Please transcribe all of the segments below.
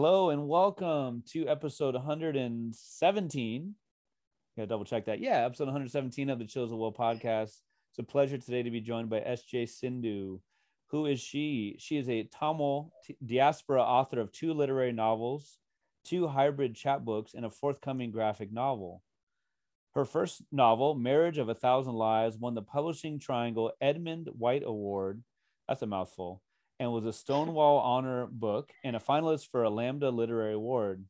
Hello and welcome to episode 117. Gotta double check that. Yeah, episode 117 of the Chills at Will podcast. It's a pleasure today to be joined by SJ Sindu. Who is she? She is a Tamil diaspora author of two literary novels, two hybrid chapbooks, and a forthcoming graphic novel. Her first novel, Marriage of a Thousand Lies, won the Publishing Triangle Edmund White Award. That's a mouthful. And was a Stonewall Honor book and a finalist for a Lambda Literary Award.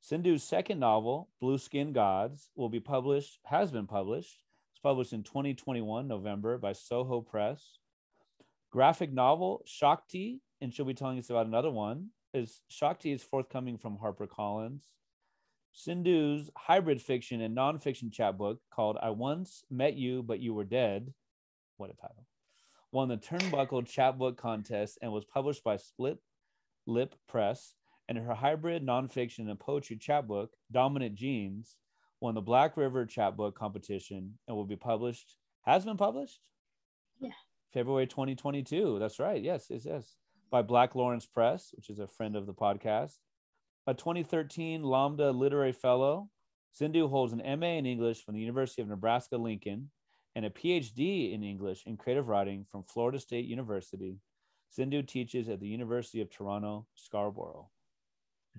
Sindu's second novel, Blue Skin Gods, will be published, has been published. It's published in 2021, November, by Soho Press. Graphic novel, Shakti, and she'll be telling us about another one, is Shakti is forthcoming from HarperCollins. Sindu's hybrid fiction and nonfiction chapbook called I Once Met You, But You Were Dead. What a title. Won the Turnbuckle Chapbook Contest and was published by Split Lip Press. And her hybrid nonfiction and poetry chapbook, Dominant Genes, won the Black River Chapbook Competition and will be published, has been published? Yeah. February 2022. That's right. Yes, yes, yes. By Black Lawrence Press, which is a friend of the podcast a 2013 Lambda Literary Fellow. Sindu holds an MA in English from the University of Nebraska Lincoln and a PhD in English in creative writing from Florida State University. Sindu teaches at the University of Toronto, Scarborough.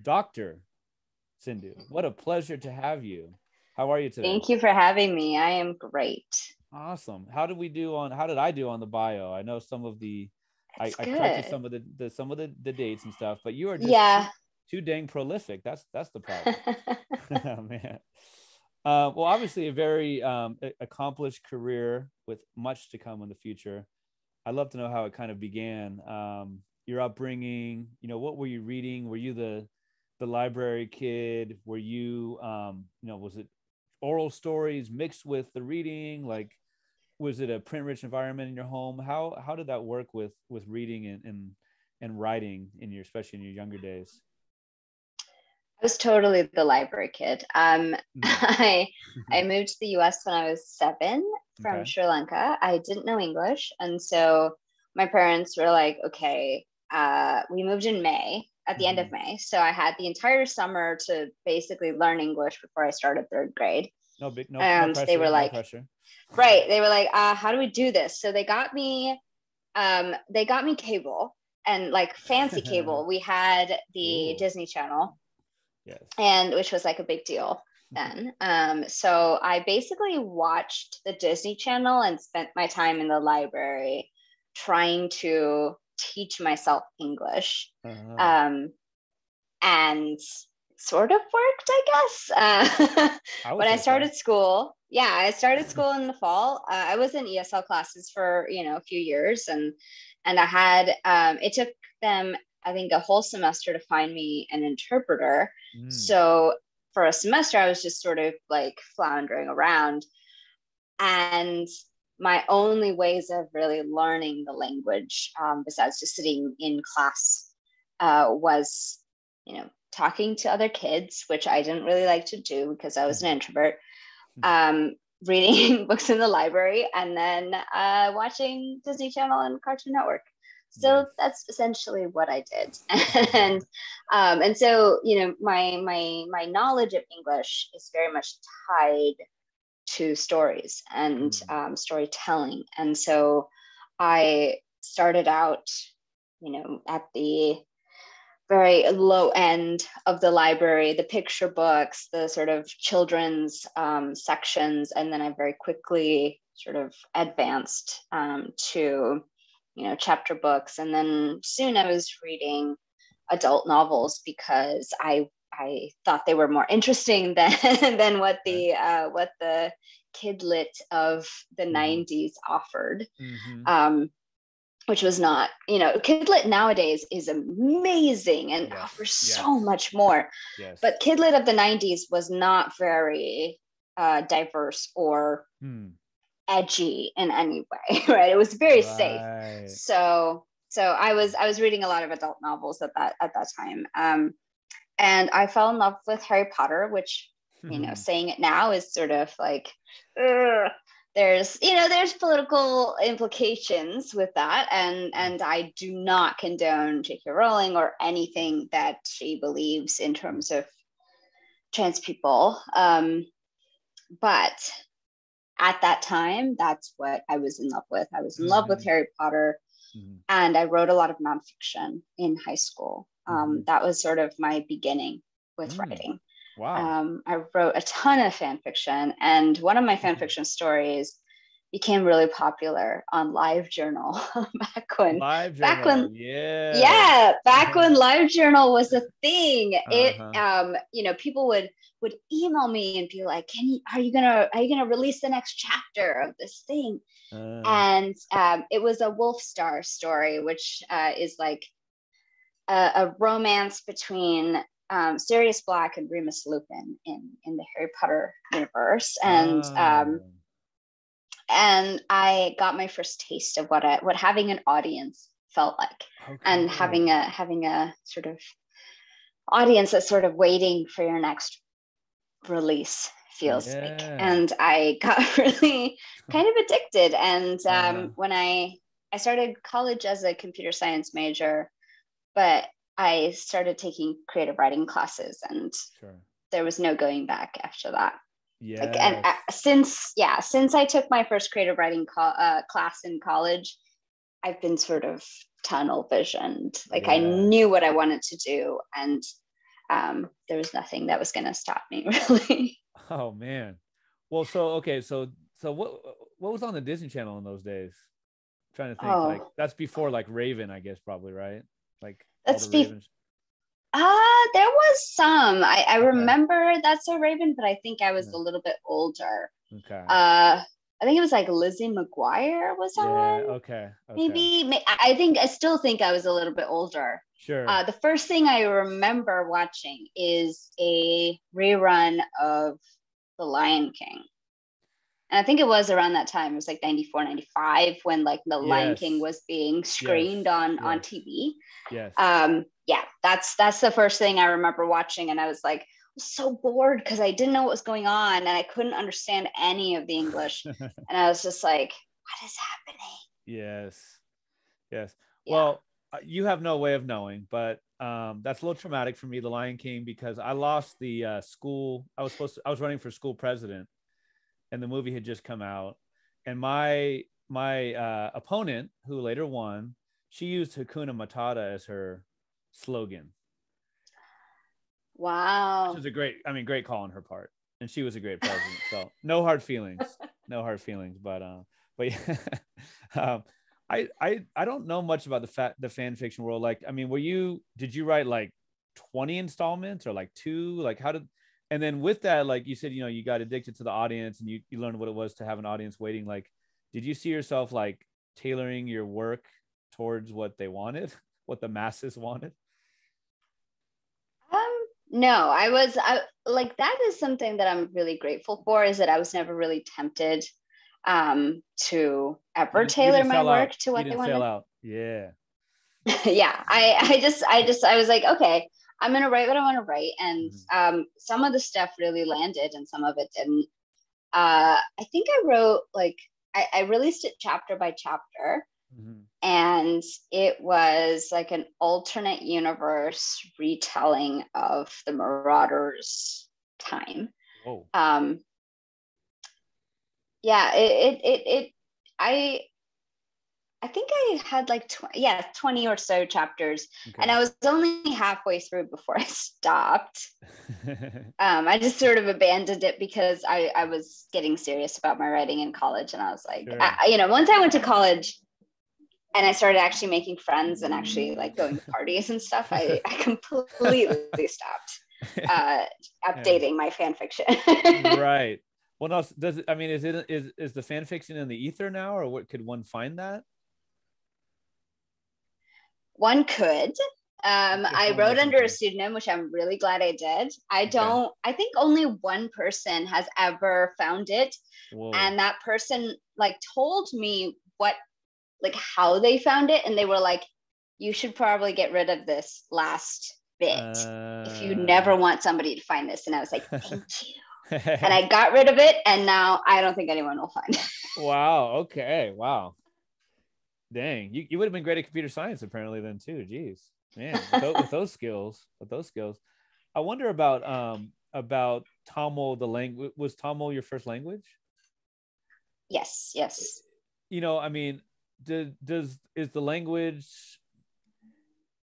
Dr. Sindu, what a pleasure to have you. How are you today? Thank you for having me. I am great. Awesome. How did we do on how did I do on the bio? I know some of the I, It's I corrected some of the, the some of the, the dates and stuff, but you are just Yeah. too dang prolific. That's that's the problem. oh, man. Uh, well, obviously, a very um, accomplished career with much to come in the future. I'd love to know how it kind of began. Um, your upbringing, you know, what were you reading? Were you the the library kid? Were you, um, you know, was it oral stories mixed with the reading? Like, was it a print rich environment in your home? How how did that work with with reading and and, and writing in your especially in your younger days? I was totally the library kid. Um, Mm. I I moved to the U.S. when I was seven from Okay. Sri Lanka. I didn't know English, and so my parents were like, "Okay." Uh, we moved in May at the end of May, so I had the entire summer to basically learn English before I started third grade. No big no, And no pressure, they were like- pressure. right they were like uh, how do we do this so they got me um, they got me cable and like fancy cable we had the Ooh. disney channel Yes. and which was like a big deal then um, so i basically watched the disney channel and spent my time in the library trying to teach myself english Uh-huh. um, and sort of worked i guess uh, I when I started school, yeah, I started school in the fall. Uh, I was in ESL classes for you know a few years, and and I had um, it took them I think a whole semester to find me an interpreter. Mm. So for a semester, I was just sort of like floundering around, and my only ways of really learning the language, um, besides just sitting in class, uh, was you know talking to other kids, which I didn't really like to do because I was an introvert. Um, reading books in the library and then uh, watching Disney Channel and Cartoon Network. So that's essentially what I did, and um, and so you know my my my knowledge of English is very much tied to stories and Mm. um, storytelling, and so I started out, you know, at the very low end of the library, the picture books, the sort of children's um, sections, and then I very quickly sort of advanced um, to, you know, chapter books, and then soon I was reading adult novels because I I thought they were more interesting than than what the uh, what the kidlit of the Mhm. 90s offered Mhm. um, which was not, you know, Kidlit nowadays is amazing and Yes, offers so much more. yes. But Kidlit of the 90s was not very uh, diverse or Hmm. Edgy in any way, right? It was very safe. So, so I was I was reading a lot of adult novels at that at that time, um, and I fell in love with Harry Potter, which you know, saying it now is sort of like, ugh. there's you know there's political implications with that and and i do not condone j.k rowling or anything that she believes in terms of trans people um, but at that time that's what i was in love with i was in mm-hmm. love with mm-hmm. harry potter mm-hmm. and i wrote a lot of nonfiction in high school um, mm-hmm. that was sort of my beginning with mm. writing Wow. Um, I wrote a ton of fan fiction, and one of my fan mm-hmm. fiction stories became really popular on LiveJournal back when Live back when yeah yeah back when LiveJournal was a thing. Uh-huh. It um you know people would would email me and be like, "Can you are you gonna are you gonna release the next chapter of this thing?" Uh. And um, it was a Wolf Star story, which uh, is like a, a romance between um, Sirius Black and Remus Lupin in in the Harry Potter universe, and um, oh. And I got my first taste of what I, what having an audience felt like, okay. and having a having a sort of audience that's sort of waiting for your next release feels yeah. like. And I got really kind of addicted. And um, uh-huh. when I I started college as a computer science major, but I started taking creative writing classes and sure. there was no going back after that. Yeah. Like, and uh, since, yeah, since I took my first creative writing co- uh, class in college, I've been sort of tunnel visioned. Like yeah. I knew what I wanted to do and um, there was nothing that was going to stop me really. Oh man. Well, so, okay. So, so what, what was on the Disney channel in those days? I'm trying to think oh. like that's before like Raven, I guess probably, right? Like Let's be. Uh, there was some. I, I remember That's So Raven, but I think I was a little bit older. Okay. Uh, I think it was like Lizzie McGuire was on. Yeah, okay, okay. Maybe I think I still think I was a little bit older. Sure. Uh, the first thing I remember watching is a rerun of The Lion King. And I think it was around that time. It was like 94, 95 when like The yes. Lion King was being screened yes. on yes. on TV. Yes. Um, yeah, that's that's the first thing I remember watching, and I was like so bored because I didn't know what was going on and I couldn't understand any of the English, and I was just like, what is happening? Yes, yes. Yeah. Well, uh, you have no way of knowing, but um, that's a little traumatic for me, The Lion King, because I lost the uh, school. I was supposed to. I was running for school president, and the movie had just come out, and my my uh, opponent, who later won, she used Hakuna Matata as her slogan. Wow. Which was a great, I mean, great call on her part. And she was a great president. so no hard feelings. No hard feelings. But uh, but yeah. um, I I I don't know much about the fa- the fan fiction world. Like, I mean, were you did you write like 20 installments or like two? Like how did and then with that, like you said, you know, you got addicted to the audience and you, you learned what it was to have an audience waiting. Like, did you see yourself like tailoring your work towards what they wanted, what the masses wanted? No, I was I, like that is something that I'm really grateful for is that I was never really tempted um to ever tailor my work out. to what they wanted. Out. Yeah. yeah, I I just I just I was like, okay, I'm gonna write what I want to write, and mm-hmm. um, some of the stuff really landed, and some of it didn't. Uh, I think I wrote like I, I released it chapter by chapter, Mm-hmm. And it was like an alternate universe retelling of the Marauders' time. Whoa. Um, yeah, it, it, it, it, I, I think I had like, tw- yeah, 20 or so chapters. Okay. And I was only halfway through before I stopped. um, I just sort of abandoned it because I, I was getting serious about my writing in college. And I was like, sure. I, you know, once I went to college, and I started actually making friends and actually like going to parties and stuff, I, I completely stopped uh, updating yeah. my fan fiction. right. Well, no, does it, I mean, is it, is, is the fan fiction in the ether now or what could one find that? One could. Um, I wrote under a pseudonym, which I'm really glad I did. I don't, okay. I think only one person has ever found it. Whoa. And that person like told me what like how they found it and they were like you should probably get rid of this last bit uh, if you never want somebody to find this and i was like thank you and I got rid of it, and now I don't think anyone will find it. wow. Okay. Wow. Dang, you, you would have been great at computer science apparently then too. Jeez, man, with those, with those skills, with those skills, I wonder about um about Tamil the language. Was Tamil your first language? Yes. Yes. You know, I mean, does does is the language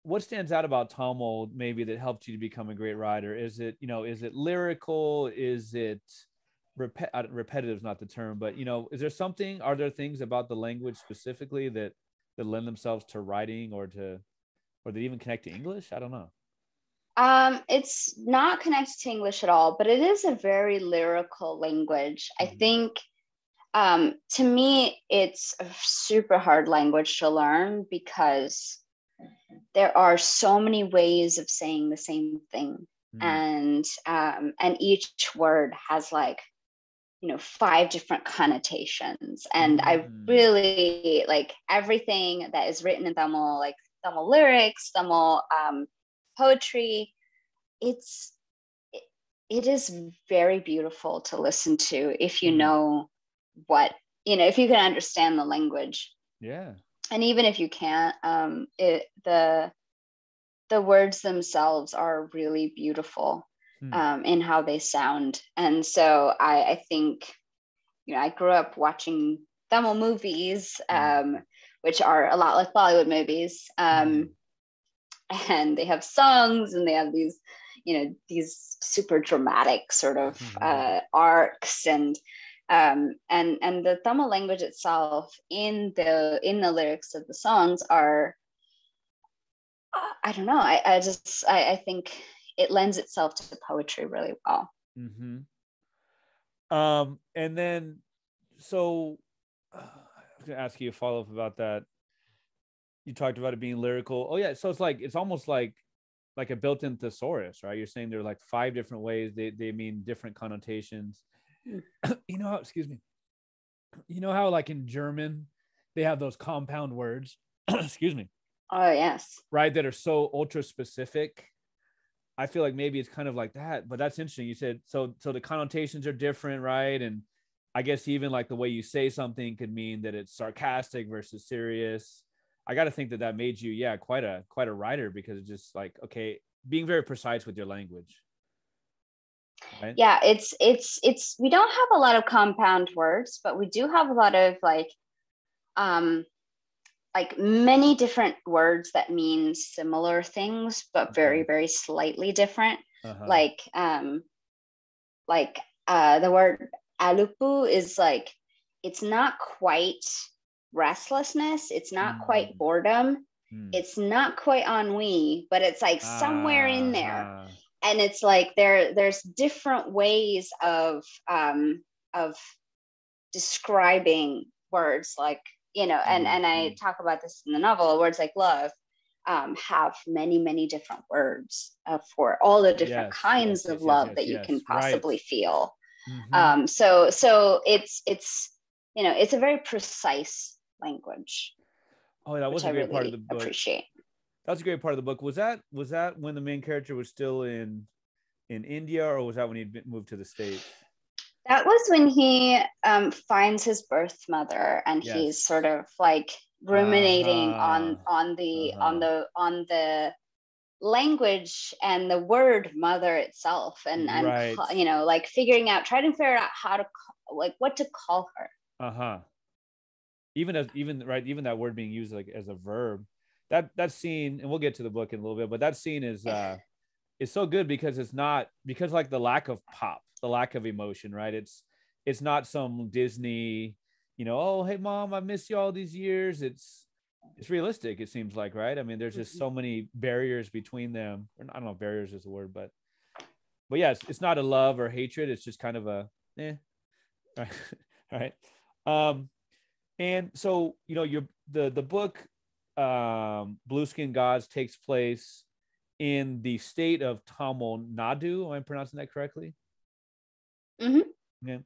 what stands out about Tamil maybe that helped you to become a great writer? Is it, you know, is it lyrical? Is it rep- repetitive is not the term, but you know, is there something, are there things about the language specifically that that lend themselves to writing or to or that even connect to English? I don't know. Um, it's not connected to English at all, but it is a very lyrical language. Mm-hmm. I think um, to me, it's a super hard language to learn because there are so many ways of saying the same thing mm. and um, and each word has like you know five different connotations and mm. i really like everything that is written in tamil like tamil lyrics tamil um, poetry it's it, it is very beautiful to listen to if you mm. know what you know if you can understand the language yeah and even if you can't um, it the the words themselves are really beautiful hmm. um, in how they sound and so I, I think you know i grew up watching tamil movies hmm. um, which are a lot like bollywood movies um, hmm. and they have songs and they have these you know these super dramatic sort of uh, arcs and um, and and the Tamil language itself in the in the lyrics of the songs are I don't know I, I just I, I think it lends itself to poetry really well. Mm-hmm. Um, and then so uh, I was gonna ask you a follow up about that. You talked about it being lyrical. Oh yeah, so it's like it's almost like like a built-in thesaurus, right? You're saying there are like five different ways they they mean different connotations you know how, excuse me, you know how like in German they have those compound words, excuse me. Oh yes. Right, that are so ultra specific. I feel like maybe it's kind of like that, but that's interesting. You said so so the connotations are different, right? And I guess even like the way you say something could mean that it's sarcastic versus serious. I got to think that that made you, yeah, quite a quite a writer because it's just like okay, being very precise with your language. Right? Yeah, it's it's it's we don't have a lot of compound words, but we do have a lot of like um like many different words that mean similar things but very very slightly different uh-huh. like um like uh the word alupu is like it's not quite restlessness it's not mm. quite boredom mm. it's not quite ennui but it's like somewhere uh, in there uh-huh and it's like there there's different ways of um, of describing words like you know and and i mm-hmm. talk about this in the novel words like love um, have many many different words uh, for all the different yes, kinds yes, of yes, love that you can possibly right. feel mm-hmm. um, so so it's it's you know it's a very precise language oh that was a great really part of the book appreciate that's a great part of the book. Was that was that when the main character was still in in India, or was that when he moved to the states? That was when he um, finds his birth mother, and yes. he's sort of like ruminating uh-huh. on on the uh-huh. on the on the language and the word mother itself and and right. you know like figuring out trying to figure out how to like what to call her uh-huh even as even right even that word being used like as a verb that that scene, and we'll get to the book in a little bit, but that scene is uh is so good because it's not because like the lack of pop, the lack of emotion, right? It's it's not some Disney, you know, oh hey mom, I miss you all these years. It's it's realistic, it seems like, right? I mean, there's just so many barriers between them. I don't know barriers is the word, but but yeah, it's, it's not a love or hatred, it's just kind of a eh. Right. right. Um and so you know your the the book um, Blueskin Gods takes place in the state of Tamil Nadu. Am I pronouncing that correctly? Mm-hmm. Yeah.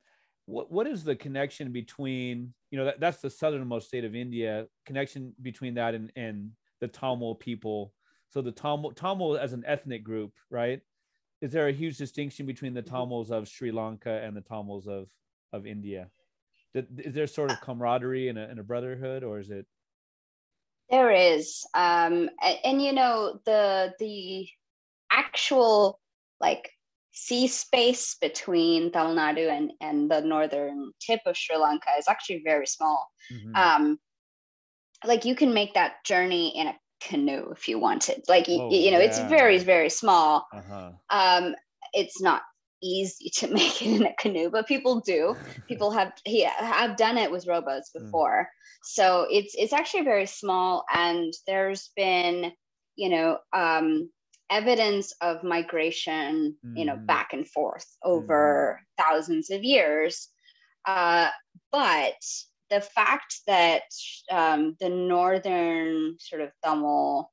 What what is the connection between you know that, that's the southernmost state of India? Connection between that and and the Tamil people. So the Tamil Tamil as an ethnic group, right? is there a huge distinction between the Tamils of Sri Lanka and the Tamils of of India? Is there sort of camaraderie and a, and a brotherhood, or is it? There is, um, and, and you know the the actual like sea space between Tamil Nadu and, and the northern tip of Sri Lanka is actually very small. Mm-hmm. Um, like you can make that journey in a canoe if you wanted. Like oh, you, you, know, yeah. it's very very small. Uh-huh. Um, it's not easy to make it in a canoe, but people do. people have yeah have done it with rowboats mm. before. Mm. So it's it's actually very small, and there's been you know um, evidence of migration, mm. you know, mm. back and forth over mm. thousands of years. Uh, but the fact that um, the northern sort of Tamil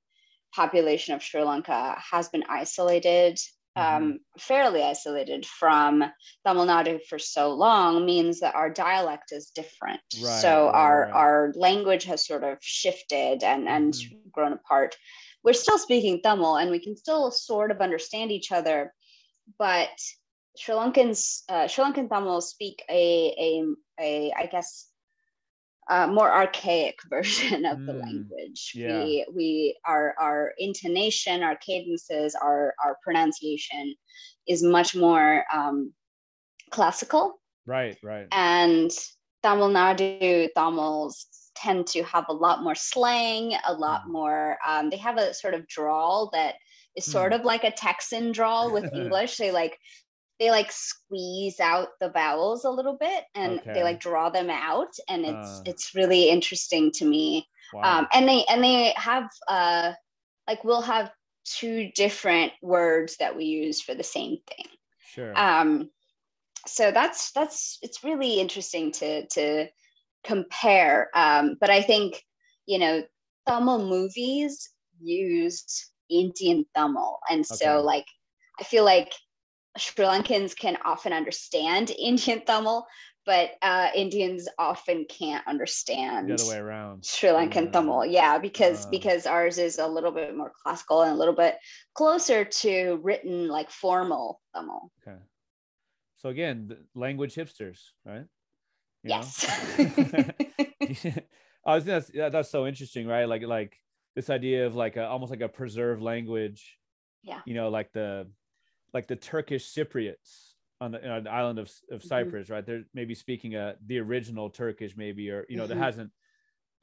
population of Sri Lanka has been isolated, um, mm fairly isolated from Tamil Nadu for so long means that our dialect is different. Right, so right, our right. our language has sort of shifted and and mm grown apart we're still speaking Tamil and we can still sort of understand each other, but Sri Lankans, uh, Sri Lankan Tamil speak a, a, a I guess, more archaic version of mm, the language. Yeah. We, we, our, our intonation, our cadences, our, our pronunciation is much more um, classical. Right, right. And Tamil Nadu Tamils tend to have a lot more slang, a lot mm. more. Um, they have a sort of drawl that is sort mm. of like a Texan drawl with English. they like they like squeeze out the vowels a little bit and okay. they like draw them out, and it's uh. it's really interesting to me. Wow. Um, and they and they have uh, like we'll have two different words that we use for the same thing. Sure. Um, so that's that's it's really interesting to to compare. Um, but I think, you know, Tamil movies use Indian Tamil. And okay. so, like, I feel like Sri Lankans can often understand Indian Tamil, but uh, Indians often can't understand the other way around Sri Lankan yeah. Tamil. Yeah, because uh, because ours is a little bit more classical and a little bit closer to written like formal Tamil. Okay. So again, language hipsters, right? yes. I was that's that's so interesting, right? Like like this idea of like a, almost like a preserved language. Yeah. You know, like the like the Turkish Cypriots on the, the island of, of mm-hmm. Cyprus, right? They're maybe speaking a the original Turkish, maybe, or you know, mm-hmm. that hasn't,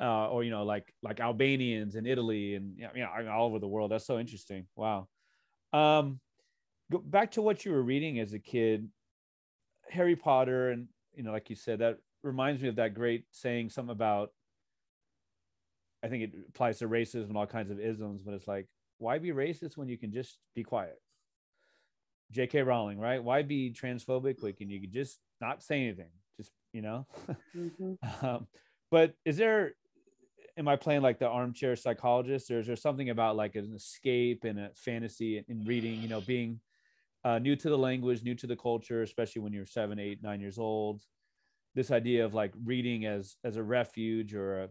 uh, or you know, like like Albanians in Italy and you know, all over the world. That's so interesting. Wow. Um, go back to what you were reading as a kid, Harry Potter, and you know, like you said, that reminds me of that great saying something about I think it applies to racism and all kinds of isms, but it's like, why be racist when you can just be quiet? J.K. Rowling, right? Why be transphobic when you could just not say anything? Just you know. Mm-hmm. um, but is there? Am I playing like the armchair psychologist, or is there something about like an escape and a fantasy in reading? You know, being uh, new to the language, new to the culture, especially when you're seven, eight, nine years old this idea of like reading as as a refuge or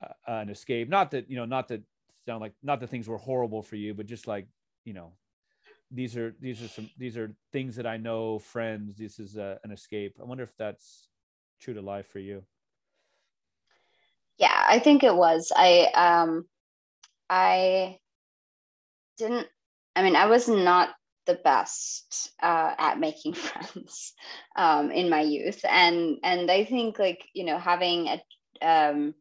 a, an escape not that you know not that sound like not that things were horrible for you but just like you know these are these are some these are things that i know friends this is a, an escape. I wonder if that's true to life for you. Yeah i think it was. I um i didn't i mean i was not the best uh, at making friends um, in my youth. And and i think like you know having a um,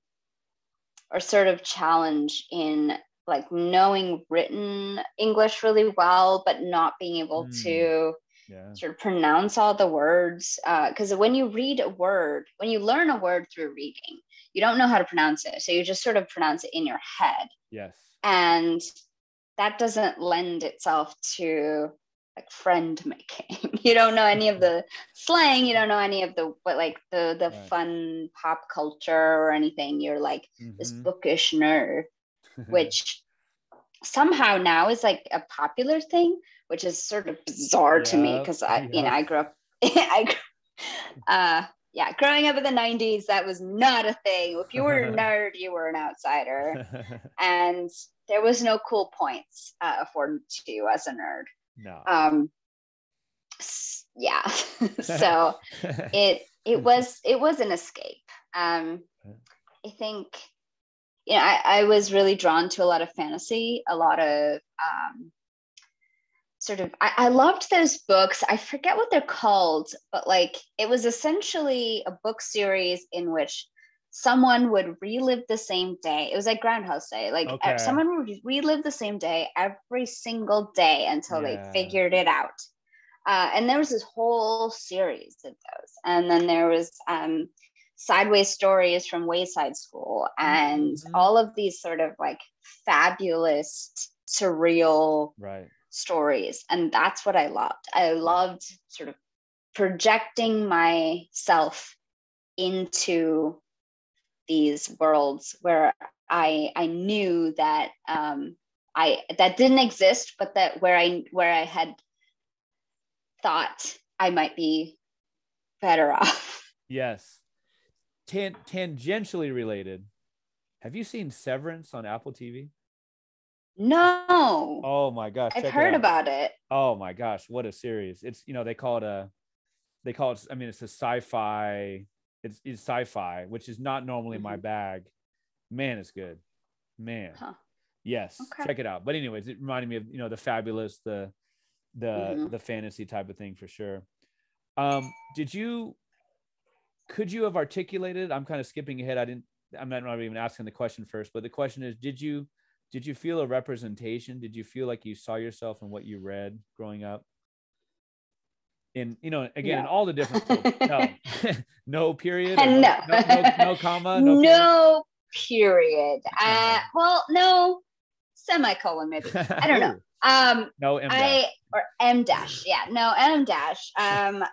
or sort of challenge in like knowing written english really well but not being able mm. to yeah. sort of pronounce all the words because uh, when you read a word when you learn a word through reading you don't know how to pronounce it so you just sort of pronounce it in your head yes and that doesn't lend itself to like friend making. you don't know any of the slang, you don't know any of the but like the the right. fun pop culture or anything. You're like mm-hmm. this bookish nerd, which somehow now is like a popular thing, which is sort of bizarre yeah, to me because I, yeah. you know, I grew up I uh yeah, growing up in the 90s, that was not a thing. If you were a nerd, you were an outsider. and there was no cool points uh, afforded to you as a nerd. No. Um, yeah. so it it was it was an escape. Um, I think you know I, I was really drawn to a lot of fantasy, a lot of um, sort of I, I loved those books. I forget what they're called, but like it was essentially a book series in which someone would relive the same day. It was like Groundhog Day. Like okay. someone would relive the same day every single day until yeah. they figured it out. Uh, and there was this whole series of those. And then there was um, sideways stories from Wayside School and mm-hmm. all of these sort of like fabulous, surreal right. stories. And that's what I loved. I loved sort of projecting myself into these worlds where I I knew that um, I that didn't exist, but that where I where I had thought I might be better off. Yes. Tan- tangentially related. Have you seen Severance on Apple TV? No. Oh my gosh. I've heard it about it. Oh my gosh, what a series. It's you know, they call it a they call it I mean it's a sci-fi it's, it's sci-fi, which is not normally mm-hmm. my bag. Man, it's good. Man. Huh. Yes. Okay. Check it out. But anyways, it reminded me of, you know, the fabulous, the the mm-hmm. the fantasy type of thing for sure. Um, did you could you have articulated? I'm kind of skipping ahead. I didn't I'm not, even asking the question first, but the question is, did you did you feel a representation? Did you feel like you saw yourself in what you read growing up? in you know again in all the different no no period no. No, no, no comma no, no period, uh well no semicolon maybe i don't know um no M i or m dash yeah no m dash um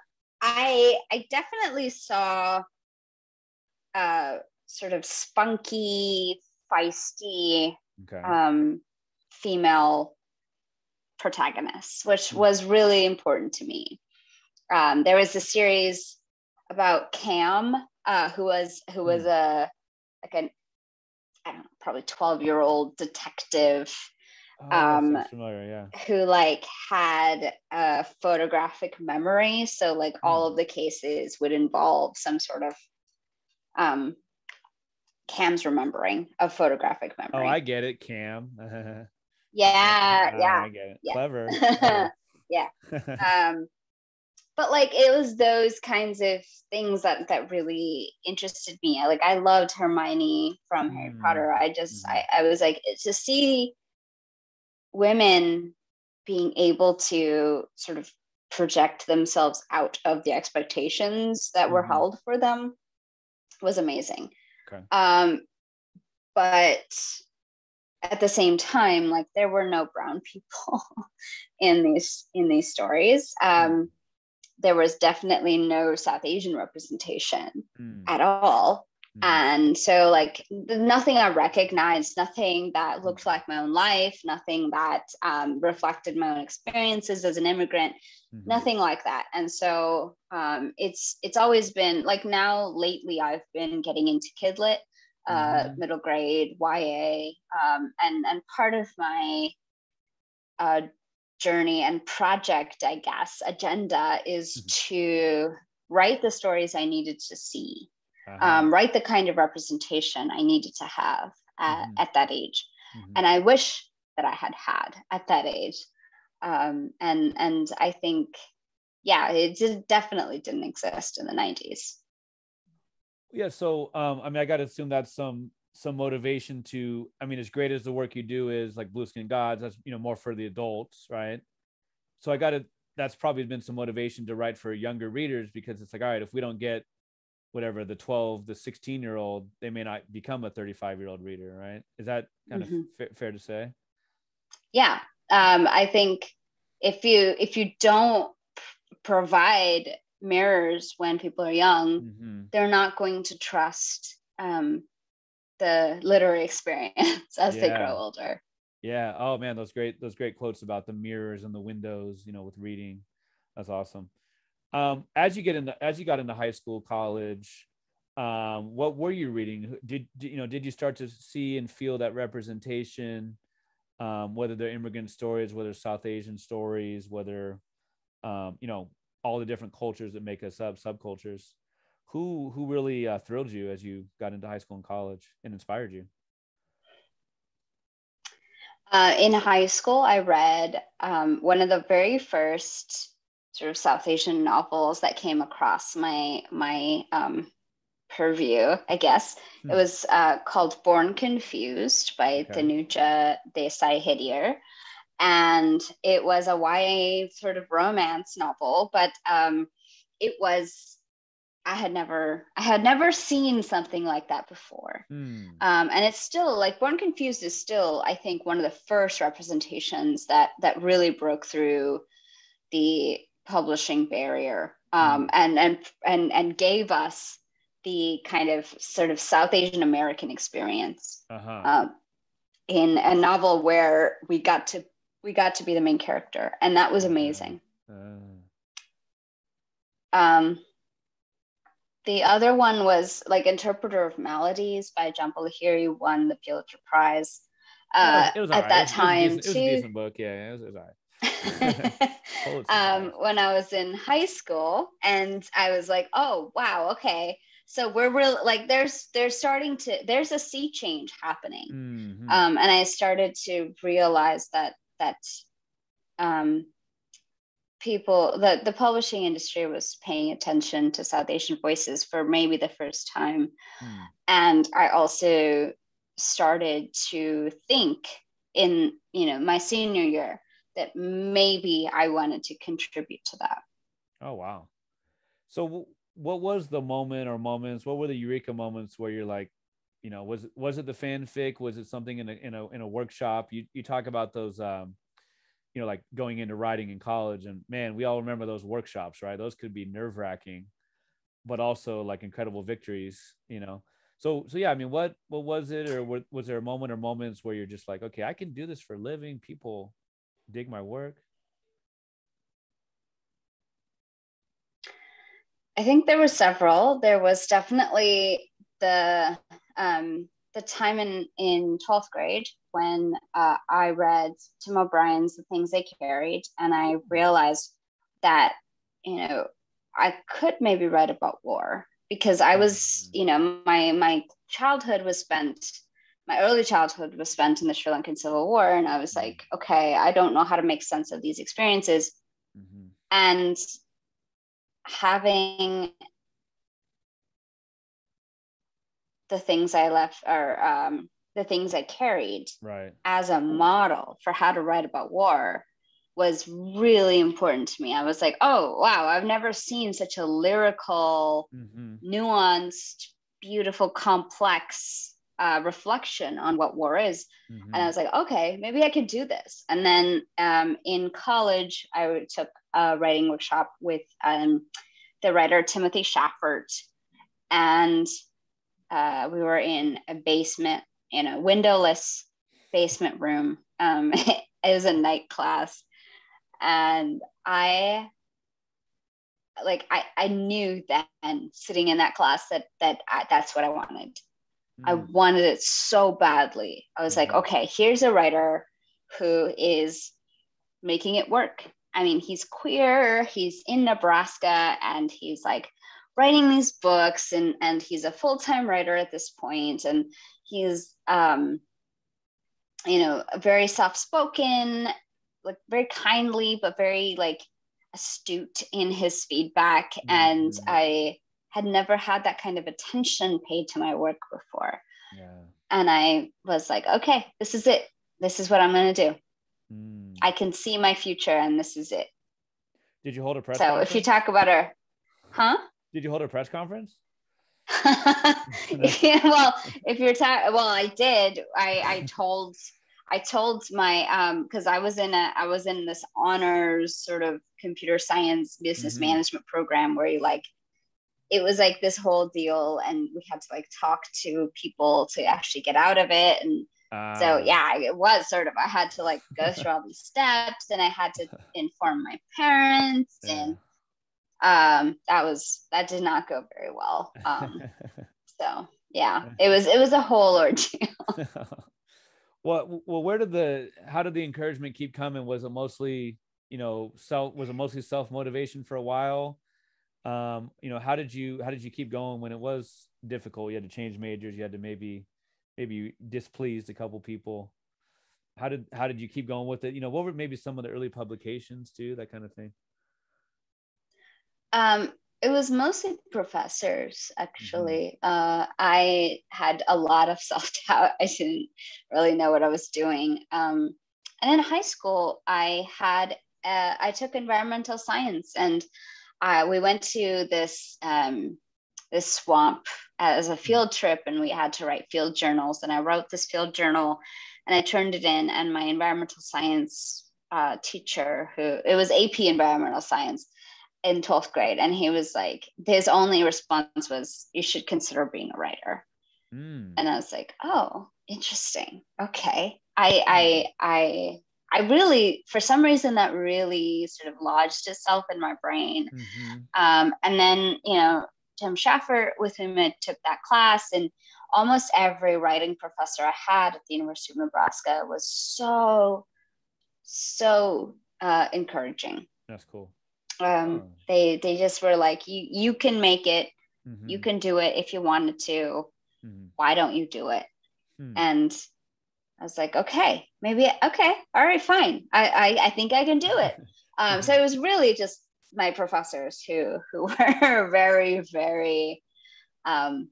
i i definitely saw uh sort of spunky feisty okay. um female protagonists which hmm. was really important to me um, there was a series about Cam, uh, who was who was hmm. a like an I don't know, probably 12 year old detective oh, um familiar, yeah. who like had a photographic memory. So like mm. all of the cases would involve some sort of um Cam's remembering of photographic oh, memory. Oh, I get it, Cam. yeah, yeah. I get it. Yeah. Clever. yeah. um but like it was those kinds of things that that really interested me like i loved hermione from mm. harry potter i just mm. I, I was like to see women being able to sort of project themselves out of the expectations that were mm. held for them was amazing okay. um but at the same time like there were no brown people in these in these stories um mm there was definitely no South Asian representation mm. at all. And so, like, nothing I recognized, nothing that looked like my own life, nothing that um, reflected my own experiences as an immigrant, mm-hmm. nothing like that. And so, um, it's it's always been like now lately, I've been getting into Kidlit, uh, mm-hmm. middle grade YA, um, and and part of my uh, journey and project, I guess, agenda is mm-hmm. to write the stories I needed to see, uh-huh. um, write the kind of representation I needed to have at, mm-hmm. at that age. Mm-hmm. And I wish that I had had at that age. Um, and and I think, yeah, it did, definitely didn't exist in the 90s. Yeah. So, um, I mean, I got to assume that's some some motivation to i mean as great as the work you do is like blue skin Gods that's you know more for the adults right so i got to that's probably been some motivation to write for younger readers because it's like all right if we don't get whatever the 12 the 16 year old they may not become a 35 year old reader right is that kind mm-hmm. of fa- fair to say yeah um, i think if you if you don't provide mirrors when people are young mm-hmm. they're not going to trust um, the literary experience as yeah. they grow older. Yeah. Oh man, those great those great quotes about the mirrors and the windows, you know, with reading. That's awesome. Um, as you get into as you got into high school, college, um, what were you reading? Did, did you know? Did you start to see and feel that representation um, whether they're immigrant stories, whether South Asian stories, whether um, you know all the different cultures that make us up, subcultures. Who who really uh, thrilled you as you got into high school and college and inspired you? Uh, in high school, I read um, one of the very first sort of South Asian novels that came across my my um, purview, I guess. Hmm. It was uh, called Born Confused by okay. Tanuja Desai Hidier. And it was a YA sort of romance novel, but um, it was I had never I had never seen something like that before. Mm. Um, and it's still like Born Confused is still, I think, one of the first representations that that really broke through the publishing barrier um, mm. and and and and gave us the kind of sort of South Asian American experience uh-huh. um, in a novel where we got to we got to be the main character, and that was amazing. Uh. Um, the other one was like Interpreter of Maladies by Jhumpa Lahiri won the Pulitzer Prize. Uh, it was, it was at right. that time, it was, a decent, it was a decent book. Yeah, it was, it was um, when I was in high school, and I was like, "Oh, wow, okay." So we're real like there's there's starting to there's a sea change happening, mm-hmm. um, and I started to realize that that um, people the, the publishing industry was paying attention to south asian voices for maybe the first time mm. and i also started to think in you know my senior year that maybe i wanted to contribute to that oh wow so what was the moment or moments what were the eureka moments where you're like you know was was it the fanfic was it something in a in a in a workshop you you talk about those um you know, like going into writing in college. And man, we all remember those workshops, right? Those could be nerve wracking, but also like incredible victories, you know. So, so yeah, I mean, what what was it, or was there a moment or moments where you're just like, okay, I can do this for a living. People dig my work. I think there were several. There was definitely the um, the time in in 12th grade when uh, I read Tim O'Brien's The Things They Carried, and I realized that, you know, I could maybe write about war because I was, mm. you know, my my childhood was spent, my early childhood was spent in the Sri Lankan Civil War, and I was like, mm. okay, I don't know how to make sense of these experiences, mm-hmm. and having the things I left or um, the things I carried right. as a model for how to write about war was really important to me. I was like, oh, wow, I've never seen such a lyrical, mm-hmm. nuanced, beautiful, complex uh, reflection on what war is. Mm-hmm. And I was like, okay, maybe I could do this. And then um, in college, I took a writing workshop with um, the writer Timothy Schaffert. And uh, we were in a basement, in a windowless basement room. Um, it was a night class, and I like I, I knew then sitting in that class that that I, that's what I wanted. Mm. I wanted it so badly. I was mm-hmm. like, okay, here's a writer who is making it work. I mean, he's queer, he's in Nebraska, and he's like writing these books and and he's a full-time writer at this point and he's um you know very soft-spoken like very kindly but very like astute in his feedback mm-hmm. and i had never had that kind of attention paid to my work before yeah. and i was like okay this is it this is what i'm going to do mm. i can see my future and this is it did you hold a press so conference? if you talk about her huh did you hold a press conference? yeah, well, if you're ta- well, I did. I I told I told my um because I was in a I was in this honors sort of computer science business mm-hmm. management program where you like it was like this whole deal and we had to like talk to people to actually get out of it and uh, so ah. yeah it was sort of i had to like go through all these steps and i had to inform my parents yeah. and um, that was that did not go very well. Um, so yeah, it was it was a whole ordeal. well, well, where did the how did the encouragement keep coming? Was it mostly you know self was it mostly self motivation for a while? Um, you know, how did you how did you keep going when it was difficult? You had to change majors. You had to maybe maybe you displeased a couple people. How did how did you keep going with it? You know, what were maybe some of the early publications too, that kind of thing? Um, it was mostly professors actually mm-hmm. uh, i had a lot of self-doubt i didn't really know what i was doing um, and in high school i had uh, i took environmental science and uh, we went to this um, this swamp as a mm-hmm. field trip and we had to write field journals and i wrote this field journal and i turned it in and my environmental science uh, teacher who it was ap environmental science in 12th grade and he was like his only response was you should consider being a writer mm. and i was like oh interesting okay i i hmm. i i really for some reason that really sort of lodged itself in my brain mm-hmm. um, and then you know tim Schaffert with whom i took that class and almost every writing professor i had at the university of nebraska was so so uh, encouraging that's cool um, oh. they they just were like you you can make it mm-hmm. you can do it if you wanted to mm-hmm. why don't you do it hmm. and i was like okay maybe okay all right fine. I i, I think i can do it. Um, so it was really just my professors who who were very very um,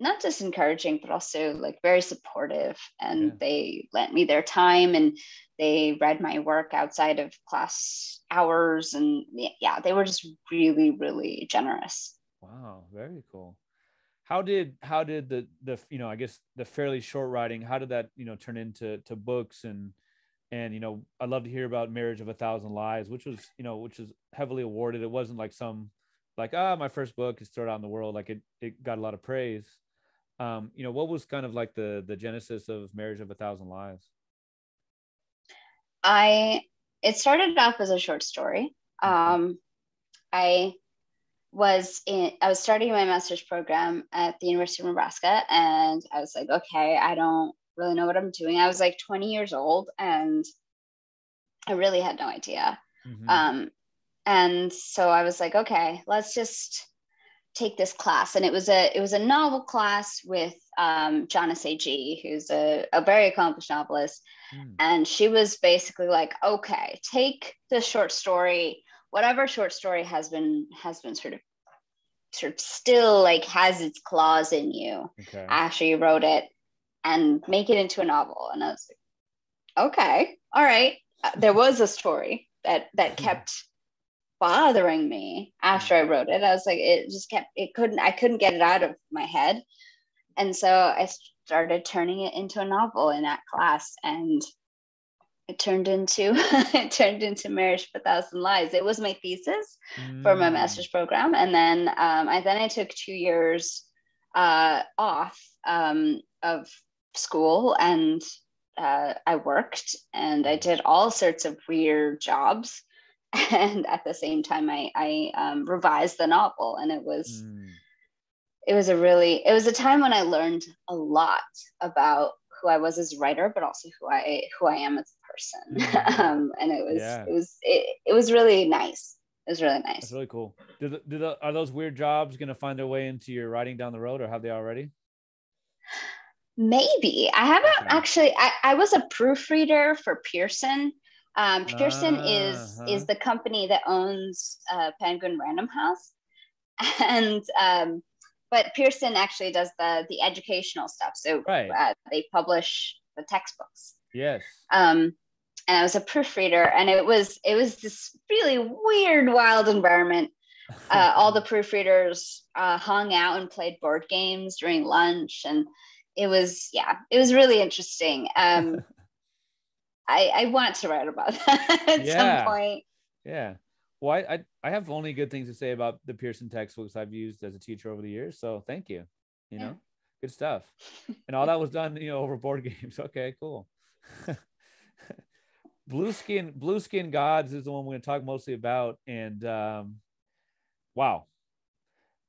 not just encouraging but also like very supportive. And yeah. they lent me their time and they read my work outside of class hours. And yeah they were just really really generous. Wow very cool how did how did the the you know i guess the fairly short writing how did that you know turn into to books? And and you know i'd love to hear about marriage of a thousand lies which was you know which was heavily awarded. It wasn't like some like ah my first book is thrown out in the world. Like it it got a lot of praise. Um you know what was kind of like the the genesis of marriage of a thousand lies I it started off as a short story. Um, I was in I was starting my master's program at the University of Nebraska, and I was like, okay, I don't really know what I'm doing. I was like 20 years old, and I really had no idea. Mm-hmm. Um, and so I was like, okay, let's just take this class and it was a it was a novel class with um, Jonis Agee, who's a, a very accomplished novelist. Mm. And she was basically like, okay, take the short story, whatever short story has been has been sort of sort of still like has its claws in you okay. after you wrote it and make it into a novel. And I was like, okay, all right. Uh, there was a story that that kept bothering me after I wrote it. I was like, it just kept, it couldn't, I couldn't get it out of my head. And so I started turning it into a novel in that class. And it turned into it turned into marriage for a thousand lies it was my thesis mm. for my mm. master's program and then um, i then i took two years uh, off um, of school and uh, i worked and i did all sorts of weird jobs and at the same time i i um, revised the novel and it was mm. it was a really it was a time when i learned a lot about who i was as a writer but also who i who i am as a person mm. um, and it was yeah. it was it, it was really nice it was really nice that's really cool do the, do the, are those weird jobs going to find their way into your writing down the road or have they already maybe i haven't okay. actually I, I was a proofreader for pearson um, Pearson uh-huh. is is the company that owns uh, Penguin Random House, and um, but Pearson actually does the the educational stuff. So right. uh, they publish the textbooks. Yes. Um, and I was a proofreader, and it was it was this really weird, wild environment. Uh, all the proofreaders uh, hung out and played board games during lunch, and it was yeah, it was really interesting. Um, I, I want to write about that at yeah. some point. Yeah. Well, I, I, I have only good things to say about the Pearson textbooks I've used as a teacher over the years. So thank you. You yeah. know, good stuff. and all that was done, you know, over board games. Okay, cool. Blueskin, blue skin gods is the one we're going to talk mostly about. And um, wow,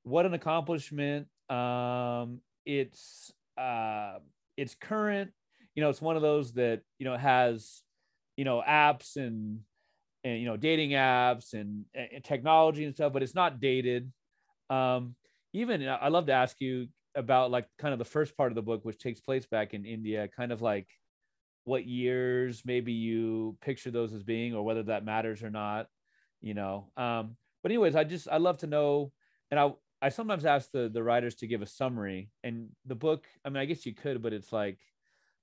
what an accomplishment. Um, it's uh, it's current you know, it's one of those that you know has you know apps and and you know dating apps and, and technology and stuff, but it's not dated. Um, even I love to ask you about like kind of the first part of the book, which takes place back in India, kind of like what years maybe you picture those as being, or whether that matters or not, you know. Um, but anyways, I just I love to know, and I I sometimes ask the the writers to give a summary, and the book. I mean, I guess you could, but it's like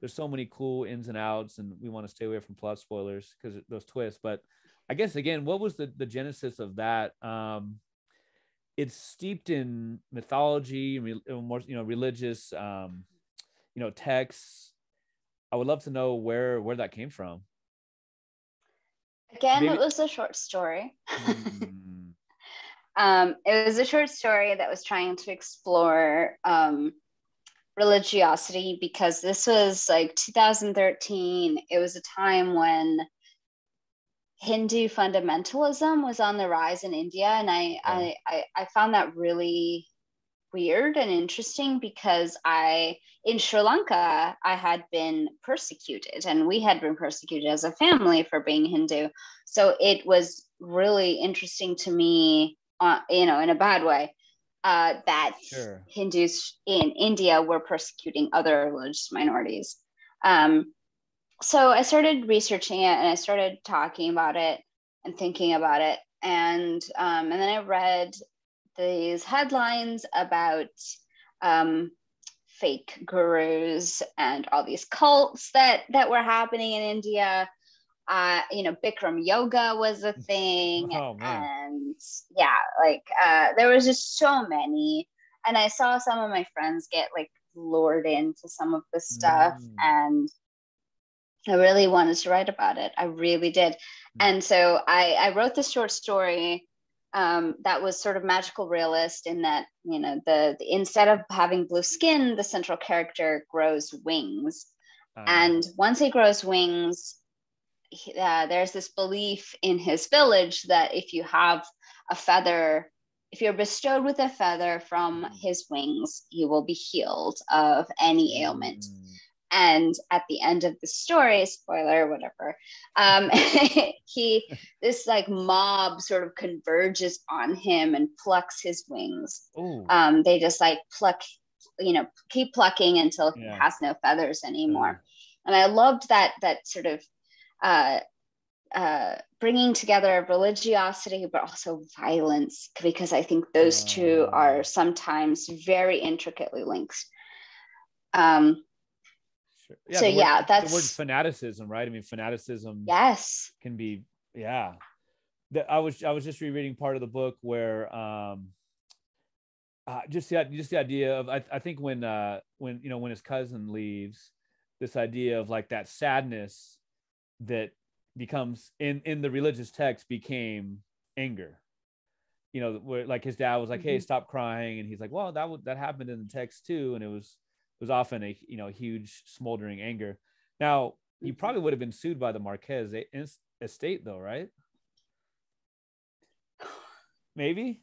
there's so many cool ins and outs, and we want to stay away from plot spoilers because those twists. But I guess again, what was the the genesis of that? Um, it's steeped in mythology, more you know, religious, um, you know, texts. I would love to know where where that came from. Again, Maybe... it was a short story. Mm. um, it was a short story that was trying to explore um, religiosity because this was like 2013. It was a time when Hindu fundamentalism was on the rise in India, and I, I, I I found that really weird and interesting because I in Sri Lanka I had been persecuted, and we had been persecuted as a family for being Hindu. So it was really interesting to me, uh, you know, in a bad way, uh, that sure. Hindus in India were persecuting other religious minorities. Um, so I started researching it and I started talking about it and thinking about it. And um, and then I read these headlines about um, fake gurus and all these cults that that were happening in India. Uh, you know, Bikram yoga was a thing, oh, and yeah, like uh, there was just so many. And I saw some of my friends get like lured into some of the stuff, mm. and I really wanted to write about it. I really did. Mm. And so I, I wrote this short story um, that was sort of magical realist in that, you know, the, the instead of having blue skin, the central character grows wings. Uh, and once he grows wings, uh, there's this belief in his village that if you have a feather, if you're bestowed with a feather from mm. his wings, you will be healed of any ailment. Mm and at the end of the story spoiler whatever um, he this like mob sort of converges on him and plucks his wings. Um, they just like pluck you know keep plucking until he yeah. has no feathers anymore. Mm. and i loved that that sort of uh, uh, bringing together religiosity but also violence because i think those two are sometimes very intricately linked. Um, Sure. Yeah, so word, yeah, that's the word fanaticism, right? I mean, fanaticism. Yes. Can be yeah. That I was I was just rereading part of the book where um uh, just the just the idea of I, I think when uh when you know when his cousin leaves this idea of like that sadness that becomes in in the religious text became anger you know where like his dad was like mm-hmm. hey stop crying and he's like well that would that happened in the text too and it was was often a you know huge smoldering anger. Now he mm-hmm. probably would have been sued by the Marquez estate though, right? Maybe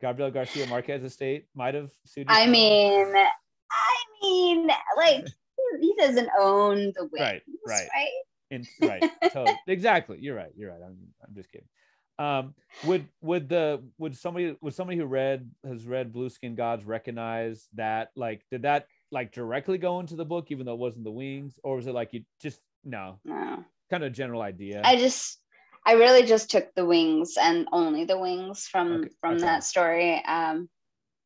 Gabriel Garcia Marquez estate might have sued. I mean, I mean, like he doesn't own the wings, right? Right. Right. In, right. So exactly. You're right. You're right. I'm, I'm just kidding. Um, would would the would somebody would somebody who read has read Blue Skin Gods recognize that? Like, did that like directly go into the book, even though it wasn't the wings, or was it like you just no, no, kind of general idea? I just, I really just took the wings and only the wings from okay. from that story. Um,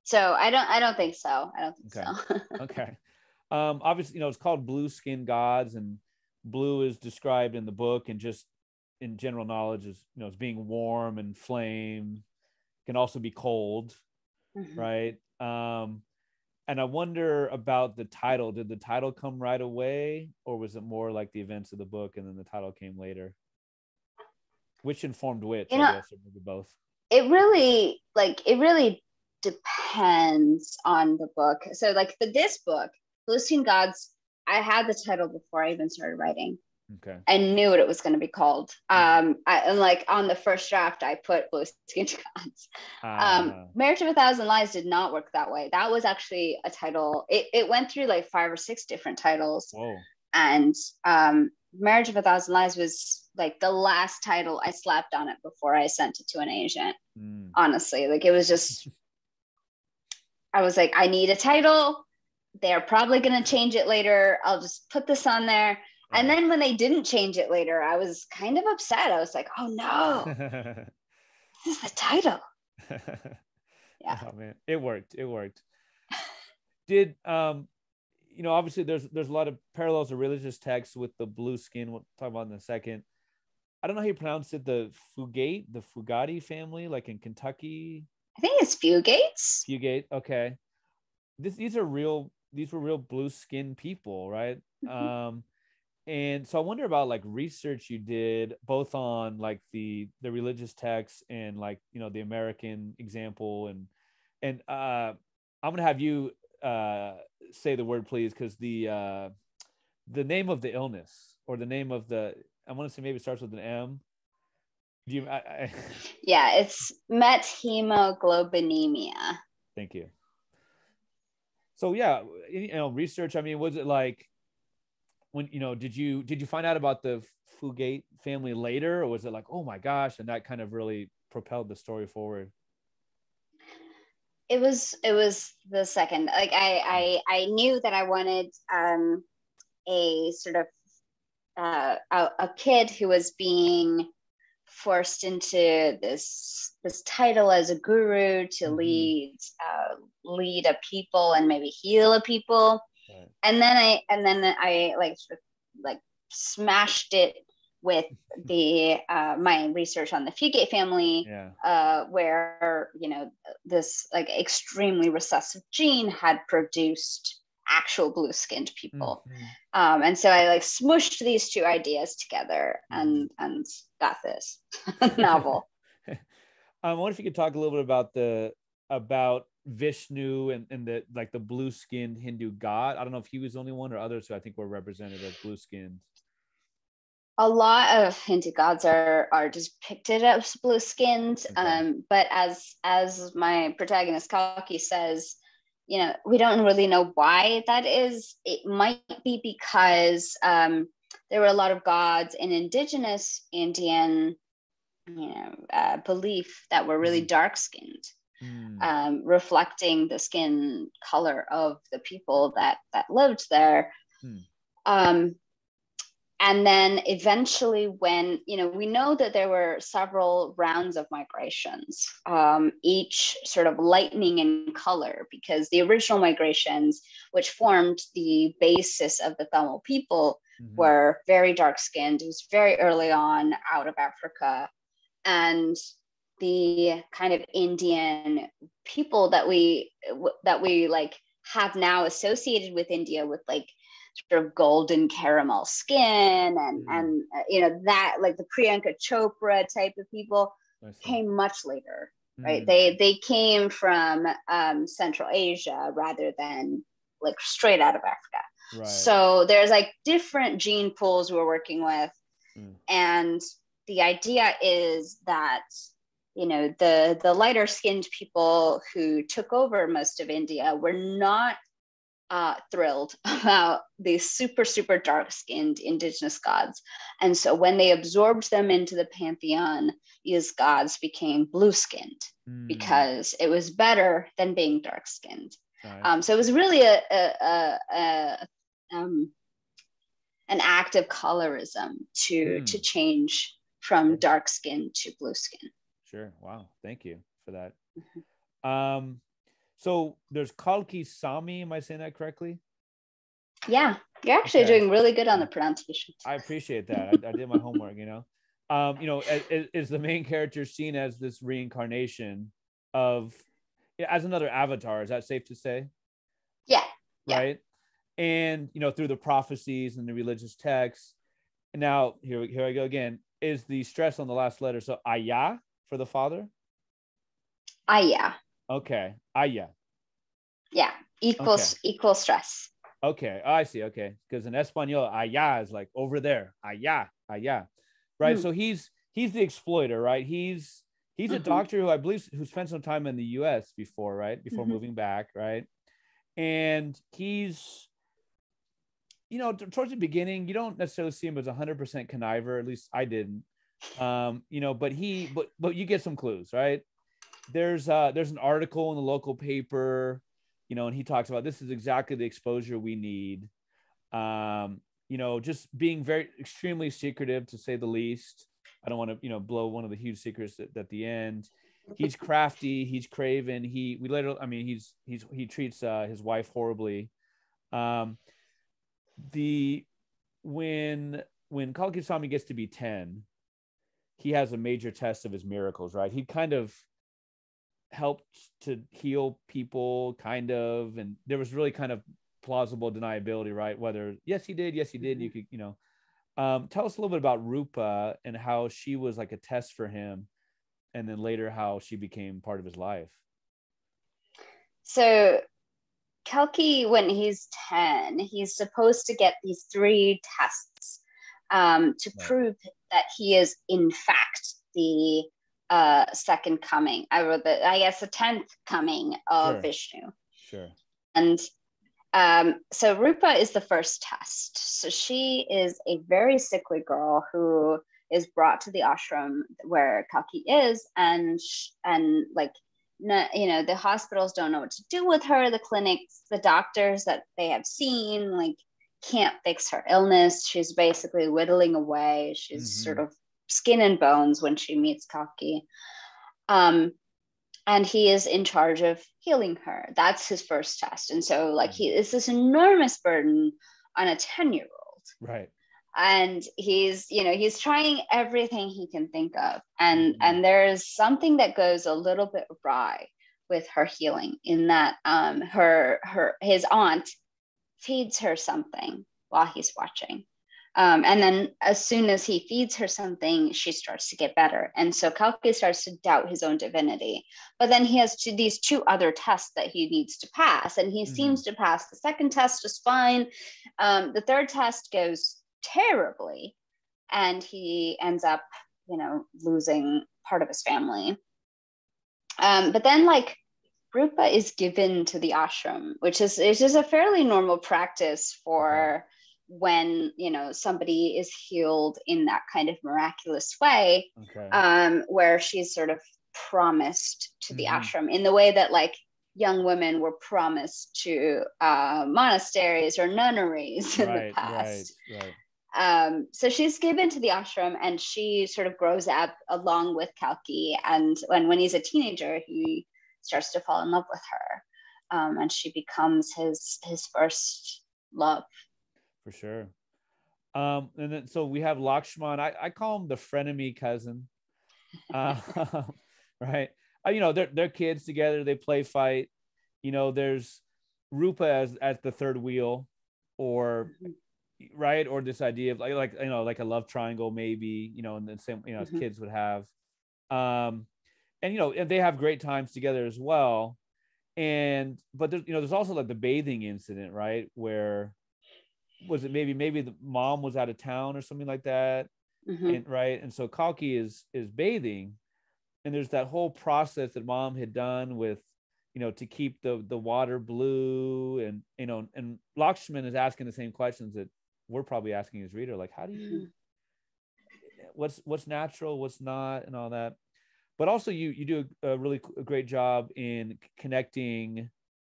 so I don't, I don't think so. I don't think okay. so. okay. Um, obviously, you know, it's called Blue Skin Gods, and blue is described in the book, and just in general knowledge is you know as being warm and flame, can also be cold, mm-hmm. right? Um, and I wonder about the title. Did the title come right away, or was it more like the events of the book and then the title came later? Which informed which? You know, I guess, or maybe both. It really, like, it really depends on the book. So, like, for this book, Blue Gods, I had the title before I even started writing. Okay. I knew what it was going to be called. Um, I, and like on the first draft, I put Blue Skin Gods. Uh, um, ah. Marriage of a Thousand Lies did not work that way. That was actually a title. It, it went through like five or six different titles. Whoa. and um, Marriage of a Thousand Lies was like the last title I slapped on it before I sent it to an agent. Mm. Honestly, like it was just, I was like, I need a title. They're probably going to change it later. I'll just put this on there. And then when they didn't change it later, I was kind of upset. I was like, oh no, this is the title. yeah. Oh man, it worked. It worked. Did um you know, obviously there's there's a lot of parallels of religious texts with the blue skin. We'll talk about in a second. I don't know how you pronounce it. The Fugate, the Fugati family, like in Kentucky. I think it's Fugates. Fugate. Okay. This, these are real. These were real blue skin people, right? Mm-hmm. Um, and so I wonder about like research you did both on like the the religious texts and like you know the American example and and uh, I'm gonna have you uh, say the word please because the uh, the name of the illness or the name of the I want to say maybe it starts with an M. Do you? I, I... Yeah, it's methemoglobinemia. Thank you. So yeah, you know, research. I mean, was it like when you know? Did you did you find out about the Fugate family later, or was it like, oh my gosh, and that kind of really propelled the story forward? it was it was the second like i i i knew that i wanted um a sort of uh, a, a kid who was being forced into this this title as a guru to mm-hmm. lead uh, lead a people and maybe heal a people right. and then i and then i like like smashed it with the uh, my research on the Fugate family, yeah. uh, where you know this like extremely recessive gene had produced actual blue skinned people, mm-hmm. um, and so I like smushed these two ideas together and mm-hmm. and got this novel. I wonder if you could talk a little bit about the about Vishnu and, and the like the blue skinned Hindu god. I don't know if he was the only one or others who I think were represented as blue skinned a lot of Hindu gods are are depicted as blue skinned. Okay. Um, but as as my protagonist Kalki says, you know, we don't really know why that is. It might be because um, there were a lot of gods in indigenous Indian, you know, uh, belief that were really mm. dark skinned. Mm. Um, reflecting the skin color of the people that that lived there. Mm. Um, and then eventually when you know we know that there were several rounds of migrations um, each sort of lightning in color because the original migrations which formed the basis of the tamil people mm-hmm. were very dark skinned it was very early on out of africa and the kind of indian people that we that we like have now associated with india with like sort of golden caramel skin and mm. and uh, you know that like the Priyanka Chopra type of people came much later right mm. they they came from um, Central Asia rather than like straight out of Africa right. so there's like different gene pools we're working with mm. and the idea is that you know the the lighter skinned people who took over most of India were not uh, thrilled about these super, super dark skinned indigenous gods. And so when they absorbed them into the pantheon, these gods became blue skinned mm. because it was better than being dark skinned. Nice. Um, so it was really a, a, a, a um, an act of colorism to mm. to change from dark skin to blue skin. Sure. Wow. Thank you for that. Mm-hmm. Um, so there's Kalki Sami. Am I saying that correctly? Yeah, you're actually okay. doing really good on the pronunciation. I appreciate that. I, I did my homework. You know, um, you know, is, is the main character seen as this reincarnation of as another avatar? Is that safe to say? Yeah. Right. Yeah. And you know, through the prophecies and the religious texts. Now here, here I go again. Is the stress on the last letter so Aya for the father? Aya. Okay. Aya. Yeah. Equals okay. equal stress. Okay. Oh, I see. Okay. Because in Espanol, aya is like over there. Aya. Aya. Right. Mm. So he's he's the exploiter, right? He's he's mm-hmm. a doctor who I believe who spent some time in the US before, right? Before mm-hmm. moving back, right? And he's you know, towards the beginning, you don't necessarily see him as a hundred percent conniver. At least I didn't. Um, you know, but he, but but you get some clues, right? There's uh there's an article in the local paper, you know, and he talks about this is exactly the exposure we need. Um, you know, just being very extremely secretive to say the least. I don't want to, you know, blow one of the huge secrets at, at the end. He's crafty. He's craven. He, we later, I mean, he's, he's, he treats uh, his wife horribly. Um, the, when, when Kalki Sami gets to be 10, he has a major test of his miracles, right? He kind of helped to heal people, kind of, and there was really kind of plausible deniability, right? Whether yes, he did, yes, he did. You mm-hmm. could, you know, um, tell us a little bit about Rupa and how she was like a test for him, and then later how she became part of his life. So, Kalki, when he's 10, he's supposed to get these three tests um, to prove that he is, in fact, the uh, second coming. I wrote the, I guess, the 10th coming of sure. Vishnu. Sure. And um, so Rupa is the first test. So she is a very sickly girl who is brought to the ashram where Kalki is, and and like you know the hospitals don't know what to do with her. The clinics, the doctors that they have seen, like can't fix her illness. She's basically whittling away. She's mm-hmm. sort of skin and bones when she meets Kalki. Um, and he is in charge of healing her. That's his first test. And so, like, he is this enormous burden on a 10 year old. Right. And he's, you know, he's trying everything he can think of. And mm-hmm. and there's something that goes a little bit awry with her healing in that um her her his aunt feeds her something while he's watching. Um, and then as soon as he feeds her something, she starts to get better. And so Kalki starts to doubt his own divinity. But then he has to, these two other tests that he needs to pass. And he mm-hmm. seems to pass the second test just fine. Um, the third test goes terribly. And he ends up, you know, losing part of his family. Um, but then like Rupa is given to the ashram, which is, which is a fairly normal practice for when you know somebody is healed in that kind of miraculous way okay. um, where she's sort of promised to the mm-hmm. ashram in the way that like young women were promised to uh, monasteries or nunneries in right, the past right, right. Um, so she's given to the ashram and she sort of grows up along with kalki and when, when he's a teenager he starts to fall in love with her um, and she becomes his his first love for sure. Um, and then so we have Lakshman. I, I call him the frenemy cousin. Uh, right. Uh, you know, they're they're kids together, they play fight. You know, there's Rupa as as the third wheel, or right, or this idea of like like you know, like a love triangle, maybe, you know, and the same, you know, mm-hmm. as kids would have. Um, and you know, and they have great times together as well. And but there's you know, there's also like the bathing incident, right? Where was it maybe maybe the mom was out of town or something like that mm-hmm. and, right and so kalki is is bathing and there's that whole process that mom had done with you know to keep the the water blue and you know and lakshman is asking the same questions that we're probably asking his reader like how do you mm-hmm. what's what's natural what's not and all that but also you you do a, a really a great job in connecting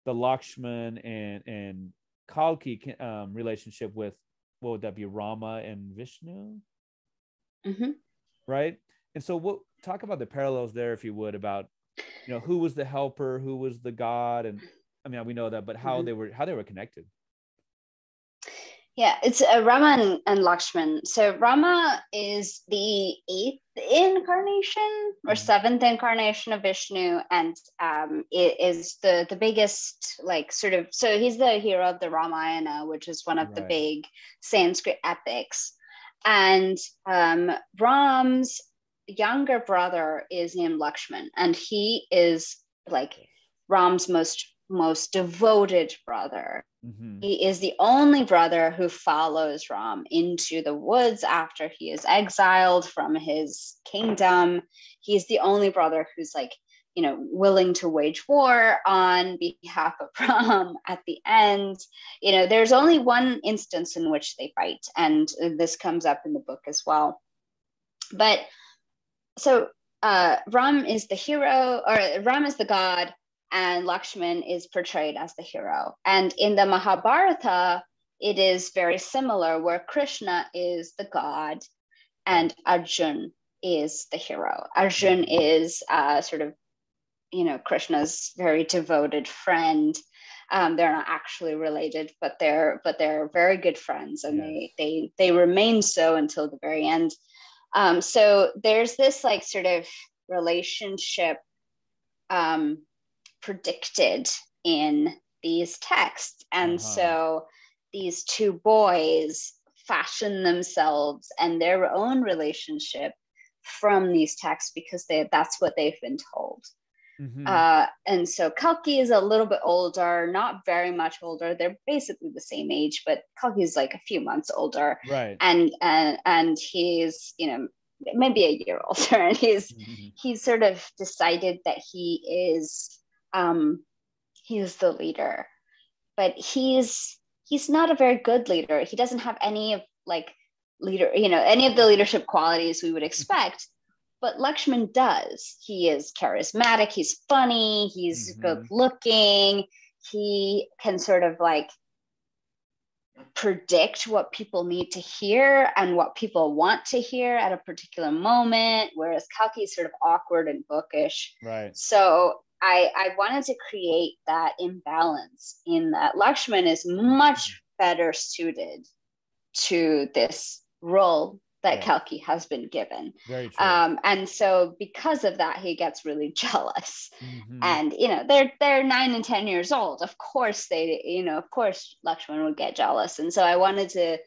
the lakshman and and Kalki um, relationship with what would that be Rama and Vishnu, mm-hmm. right? And so, what talk about the parallels there, if you would, about you know who was the helper, who was the god, and I mean we know that, but how mm-hmm. they were how they were connected. Yeah, it's uh, Rama and, and Lakshman. So Rama is the eighth incarnation or mm-hmm. seventh incarnation of Vishnu, and um, it is the the biggest like sort of. So he's the hero of the Ramayana, which is one of right. the big Sanskrit epics, and um, Ram's younger brother is named Lakshman, and he is like Ram's most most devoted brother Mm-hmm. He is the only brother who follows Ram into the woods after he is exiled from his kingdom. He's the only brother who's like you know, willing to wage war on behalf of Ram at the end. You know, there's only one instance in which they fight, and this comes up in the book as well. But so uh, Ram is the hero, or Ram is the god, and Lakshman is portrayed as the hero. And in the Mahabharata, it is very similar, where Krishna is the god and Arjun is the hero. Arjun is uh, sort of, you know, Krishna's very devoted friend. Um, they're not actually related, but they're but they're very good friends, and yes. they they they remain so until the very end. Um, so there's this like sort of relationship um, predicted in these texts, and uh-huh. so these two boys fashion themselves and their own relationship from these texts because they that's what they've been told. Mm-hmm. Uh, and so Kalki is a little bit older, not very much older. They're basically the same age, but Kalki is like a few months older. Right. And and and he's you know maybe a year older, and he's mm-hmm. he's sort of decided that he is um he's the leader, but he's he's not a very good leader. He doesn't have any of like leader, you know, any of the leadership qualities we would expect. But Lakshman does. He is charismatic, he's funny, he's mm-hmm. good looking, he can sort of like predict what people need to hear and what people want to hear at a particular moment, whereas Kalki is sort of awkward and bookish. Right. So I, I wanted to create that imbalance in that Lakshman is much better suited to this role that yeah. Kalki has been given. Um, and so because of that, he gets really jealous. Mm-hmm. And you know, they're they're nine and ten years old. Of course they, you know, of course Lakshman would get jealous. And so I wanted to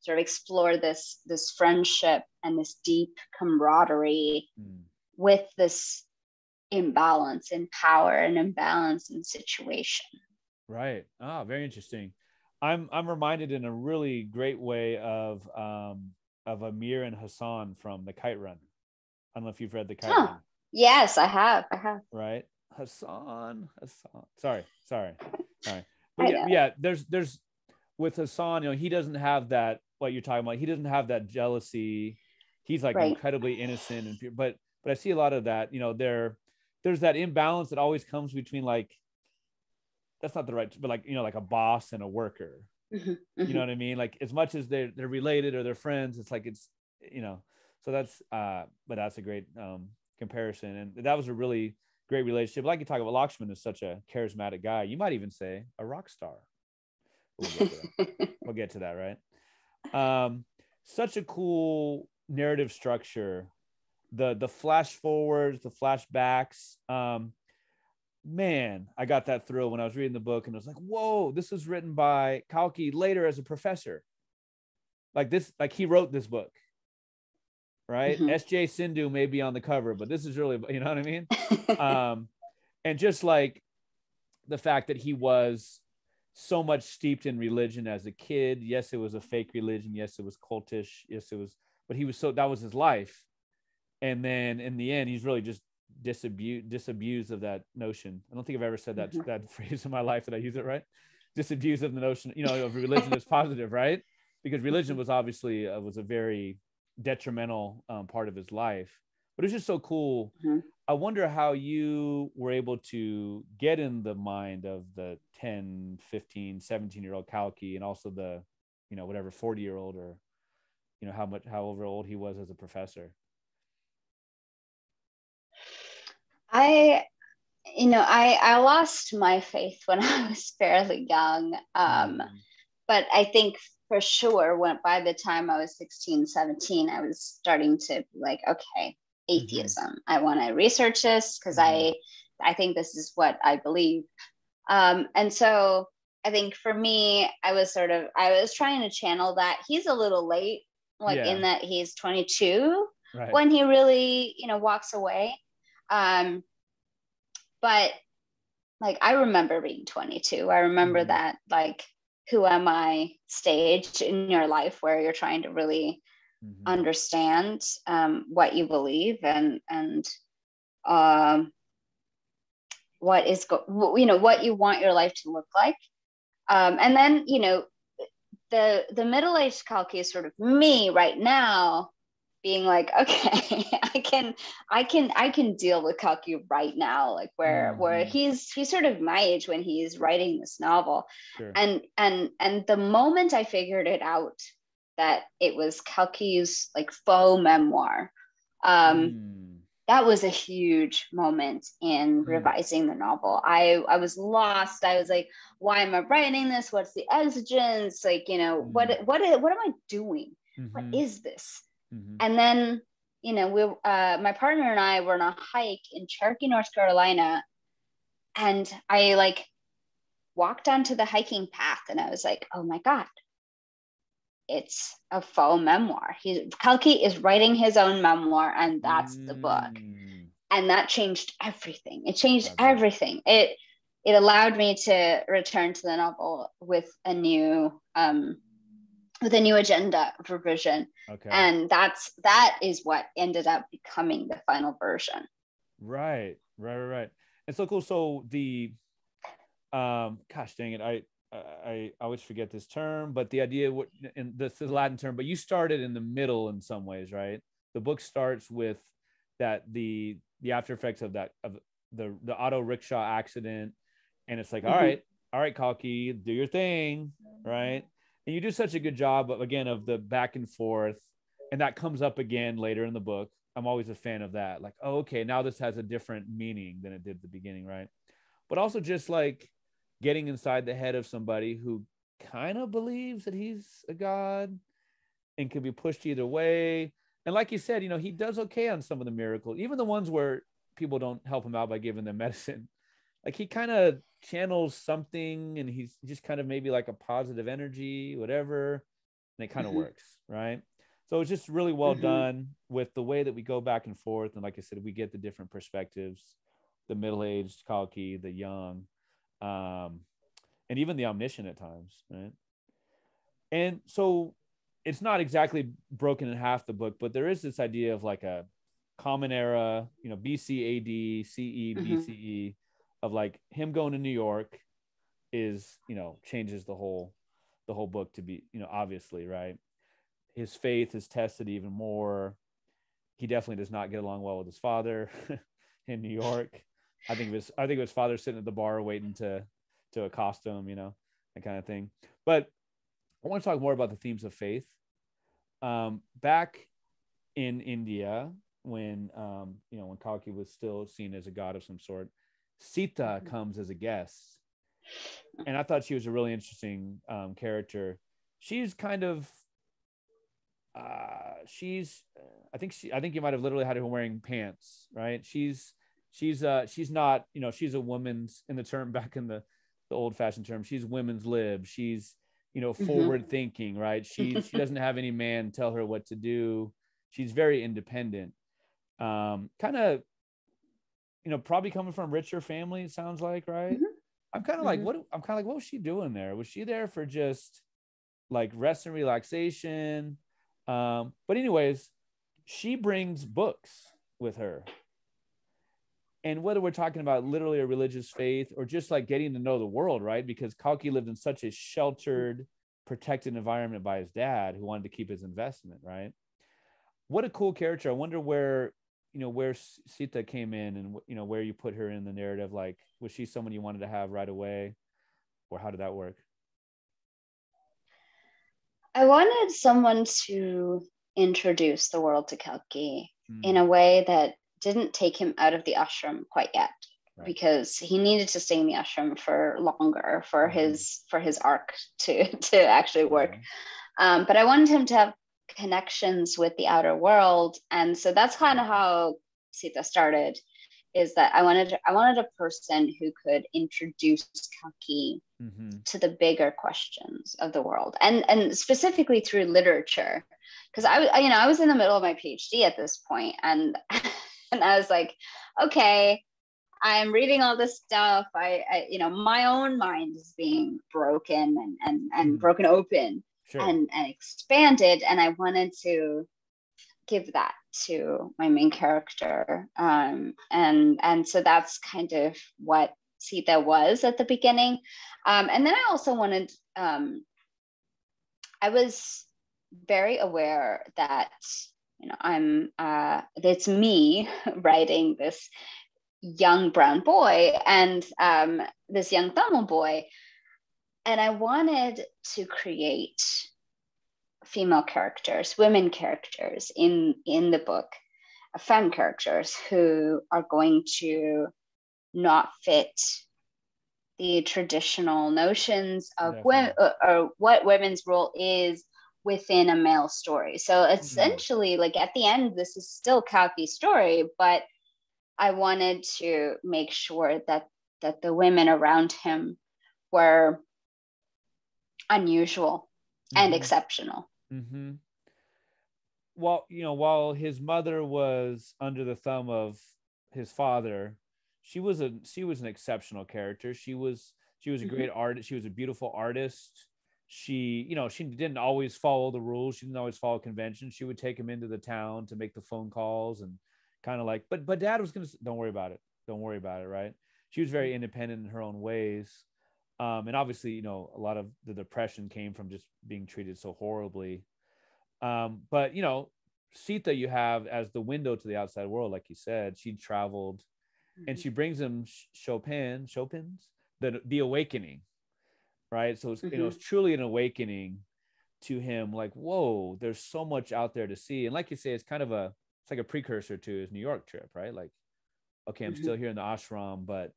sort of explore this this friendship and this deep camaraderie mm. with this imbalance in power and imbalance in situation. Right. Ah, very interesting. I'm I'm reminded in a really great way of um, of Amir and Hassan from the Kite Run. I don't know if you've read the Kite huh. Run. Yes, I have. I have. Right, Hassan. Hassan. Sorry, sorry, sorry. But yeah, yeah, there's there's with Hassan, you know, he doesn't have that what you're talking about. He doesn't have that jealousy. He's like right. incredibly innocent and pure. But but I see a lot of that. You know, there there's that imbalance that always comes between like that's not the right, but like you know, like a boss and a worker. Mm-hmm, mm-hmm. You know what I mean? Like as much as they're they're related or they're friends, it's like it's you know. So that's uh, but that's a great um comparison, and that was a really great relationship. Like you talk about, Lakshman is such a charismatic guy. You might even say a rock star. We'll get to that, we'll get to that right? Um, such a cool narrative structure. The the flash forwards, the flashbacks. Um, man, I got that thrill when I was reading the book, and I was like, "Whoa, this was written by Kalki later as a professor." Like this, like he wrote this book, right? Mm-hmm. S.J. Sindu may be on the cover, but this is really, you know what I mean? um, and just like the fact that he was so much steeped in religion as a kid. Yes, it was a fake religion. Yes, it was cultish. Yes, it was, but he was so that was his life. And then in the end, he's really just disabuse disabuse of that notion. I don't think I've ever said that mm-hmm. that phrase in my life. that I use it right? Disabuse of the notion, you know, of religion is positive, right? Because religion mm-hmm. was obviously uh, was a very detrimental um, part of his life. But it's just so cool. Mm-hmm. I wonder how you were able to get in the mind of the 10, 15, 17 year old Kalki and also the, you know, whatever 40 year old or, you know, how much, however old he was as a professor. I, you know, I I lost my faith when I was fairly young. Um, mm. But I think for sure when by the time I was 16, 17, I was starting to like, okay, atheism. Mm-hmm. I want to research this because mm-hmm. I I think this is what I believe. Um, and so I think for me, I was sort of I was trying to channel that. He's a little late, like yeah. in that he's 22 right. when he really, you know, walks away. Um, but like I remember being 22. I remember mm-hmm. that like who am I stage in your life where you're trying to really mm-hmm. understand um, what you believe and and um, what is go- you know what you want your life to look like um, and then you know the the middle-aged kalki is sort of me right now being like okay i can i can i can deal with kalki right now like where mm-hmm. where he's he's sort of my age when he's writing this novel sure. and and and the moment i figured it out that it was kalki's like faux memoir um mm that was a huge moment in mm. revising the novel. I I was lost. I was like, why am I writing this? What's the exigence? Like, you know, mm. what what what am I doing? Mm-hmm. What is this? Mm-hmm. And then, you know, we uh, my partner and I were on a hike in Cherokee, North Carolina, and I like walked onto the hiking path, and I was like, oh my god, it's a faux memoir. He Kalki is writing his own memoir, and that's mm. the book. Mm. And that changed everything. It changed everything. It it allowed me to return to the novel with a new um, with a new agenda revision. Okay. And that's that is what ended up becoming the final version. Right, right, right, right. And so cool. So the um gosh dang it, I I, I always forget this term, but the idea what in this is Latin term, but you started in the middle in some ways, right? The book starts with that the the after effects of that of the the auto rickshaw accident, and it's like, mm-hmm. all right, all right, Kalki, do your thing, right? And you do such a good job of again of the back and forth, and that comes up again later in the book. I'm always a fan of that. Like, oh, okay, now this has a different meaning than it did at the beginning, right? But also just like getting inside the head of somebody who kind of believes that he's a god and can be pushed either way. And like you said, you know, he does okay on some of the miracles, even the ones where people don't help him out by giving them medicine. Like he kind of channels something and he's just kind of maybe like a positive energy, whatever. And it kind of mm-hmm. works, right? So it's just really well mm-hmm. done with the way that we go back and forth. And like I said, we get the different perspectives the middle aged Kalki, the young, um, and even the omniscient at times, right? And so it's not exactly broken in half the book, but there is this idea of like a common era, you know, BC AD, CE, mm-hmm. Of like him going to New York is, you know, changes the whole the whole book to be, you know, obviously, right? His faith is tested even more. He definitely does not get along well with his father in New York. I think it was I think it was father sitting at the bar waiting to to accost him, you know, that kind of thing. But I want to talk more about the themes of faith. Um, back in India, when um, you know when Kalki was still seen as a god of some sort, Sita mm-hmm. comes as a guest, and I thought she was a really interesting um, character. She's kind of uh, she's I think she I think you might have literally had her wearing pants, right? She's she's uh she's not you know she's a woman's in the term back in the the old fashioned term she's women's lib she's you know mm-hmm. forward mm-hmm. thinking right she she doesn't have any man tell her what to do she's very independent um kind of you know probably coming from richer family it sounds like right mm-hmm. i'm kind of mm-hmm. like what i'm kind of like what was she doing there was she there for just like rest and relaxation um but anyways she brings books with her and whether we're talking about literally a religious faith or just like getting to know the world, right? Because Kalki lived in such a sheltered, protected environment by his dad who wanted to keep his investment, right? What a cool character. I wonder where, you know, where Sita came in and, you know, where you put her in the narrative. Like, was she someone you wanted to have right away? Or how did that work? I wanted someone to introduce the world to Kalki mm. in a way that didn't take him out of the ashram quite yet right. because he needed to stay in the ashram for longer for mm-hmm. his for his arc to to actually work um, but i wanted him to have connections with the outer world and so that's kind of how sita started is that i wanted i wanted a person who could introduce Kalki mm-hmm. to the bigger questions of the world and and specifically through literature because I was you know I was in the middle of my PhD at this point and and I was like, okay, I'm reading all this stuff. I, I, you know, my own mind is being broken and and and mm. broken open sure. and and expanded, and I wanted to give that to my main character. Um, and and so that's kind of what Sita was at the beginning. Um, and then I also wanted um, I was very aware that you know I'm uh, it's me writing this young brown boy and um, this young Tamil boy and I wanted to create female characters, women characters in in the book, uh, femme characters who are going to not fit the traditional notions of women or, uh, or, what women's role is within a male story. So mm-hmm. essentially, mm-hmm. like at the end, this is still Kalki's story, but I wanted to make sure that that the women around him were unusual mm-hmm. and exceptional. Mm-hmm. While you know, while his mother was under the thumb of his father, she was a she was an exceptional character. She was she was a great mm-hmm. artist. She was a beautiful artist. She, you know, she didn't always follow the rules. She didn't always follow conventions. She would take him into the town to make the phone calls and kind of like, but but dad was gonna don't worry about it. Don't worry about it, right? She was very mm-hmm. independent in her own ways um, and obviously you know a lot of the depression came from just being treated so horribly um, but you know sita you have as the window to the outside world like you said she traveled mm-hmm. and she brings him chopin chopin's the the awakening right so it's, mm-hmm. you know it's mm-hmm. truly an awakening to him like whoa there's so much out there to see and like you say it's kind of a it's like a precursor to his new york trip right like okay i'm mm-hmm. still here in the ashram but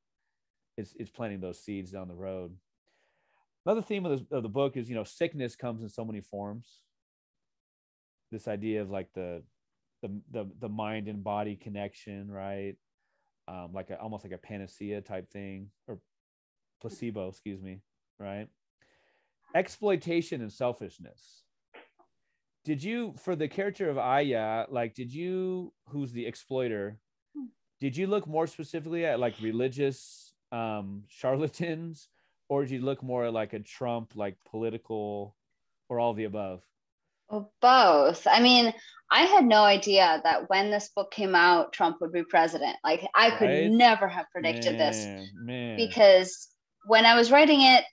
it's planting those seeds down the road. Another theme of the, of the book is you know sickness comes in so many forms. This idea of like the the the, the mind and body connection, right? Um, like a, almost like a panacea type thing or placebo, excuse me, right? Exploitation and selfishness. Did you, for the character of Aya, like, did you, who's the exploiter, did you look more specifically at like religious um, charlatans, or do you look more like a Trump, like political, or all the above? Well, both. I mean, I had no idea that when this book came out, Trump would be president. Like, I could right? never have predicted man, this man. because when I was writing it,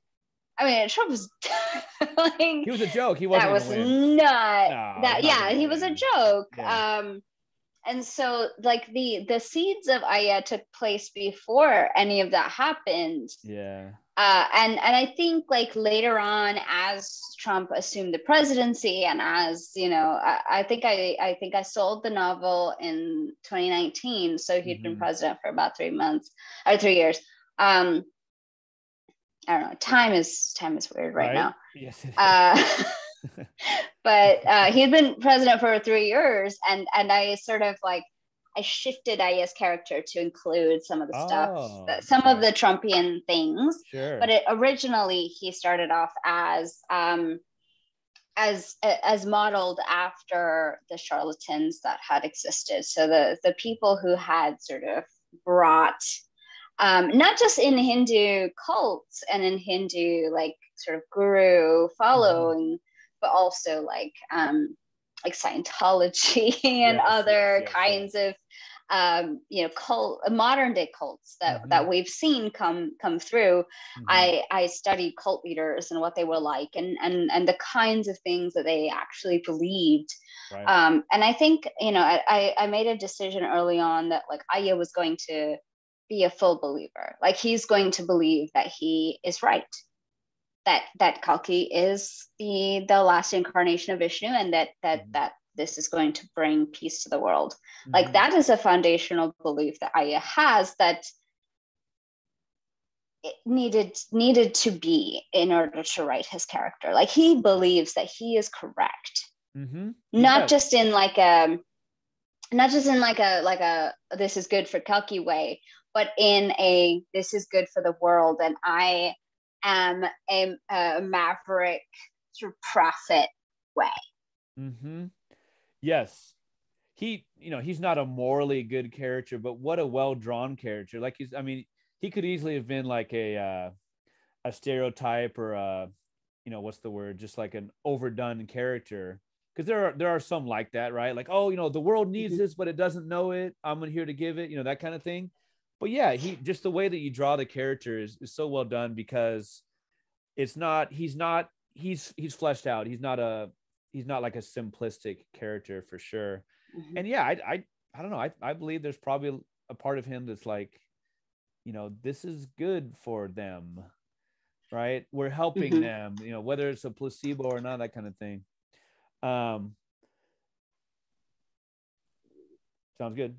I mean, Trump was like, he was a joke. He wasn't. That was not no, that. Yeah, he was a joke. Yeah. Um, and so like the the seeds of Aya took place before any of that happened. Yeah. Uh, and and I think like later on, as Trump assumed the presidency, and as you know, I, I think I I think I sold the novel in 2019, so he had mm-hmm. been president for about three months or three years. Um, I don't know. Time is time is weird right, right? now. Yes. Uh, but uh, he had been president for three years, and and I sort of like I shifted Aya's character to include some of the oh, stuff, some okay. of the Trumpian things. Sure. But it, originally, he started off as um, as as modeled after the charlatans that had existed. So the the people who had sort of brought um, not just in Hindu cults and in Hindu like sort of guru following, but also like um, like Scientology and yes, other yes, yes, kinds of um, you know cult modern day cults that mm-hmm. that we've seen come come through. Mm-hmm. I I studied cult leaders and what they were like and and and the kinds of things that they actually believed. Right. Um, and I think you know I I made a decision early on that like Aya was going to be a full believer. Like he's going to believe that he is right that that Kalki is the the last incarnation of Vishnu and that that mm-hmm. that this is going to bring peace to the world. Mm-hmm. Like that is a foundational belief that Aya has that it needed needed to be in order to write his character. Like he believes that he is correct. Mm-hmm. Not just in like a not just in like a like a this is good for Kalki way, but in a this is good for the world and I am a, a maverick sort of prophet way. Mm-hmm. Yes. He, you know, he's not a morally good character, but what a well drawn character. Like he's, I mean, he could easily have been like a, uh, a stereotype or a, you know, what's the word? Just like an overdone character. because there are there are some like that, right? Like, oh, you know, the world needs Mhm. this, but it doesn't know it. I'm here to give it, you know, that kind of thing. But yeah, he just the way that you draw the character is, is so well done because it's not he's not he's he's fleshed out. He's not a he's not like a simplistic character for sure. Mhm. And yeah, I I I don't know. I I believe there's probably a part of him that's like, you know, this is good for them, right? We're helping Mhm. them, you know, whether it's a placebo or not, that kind of thing. Um, sounds good.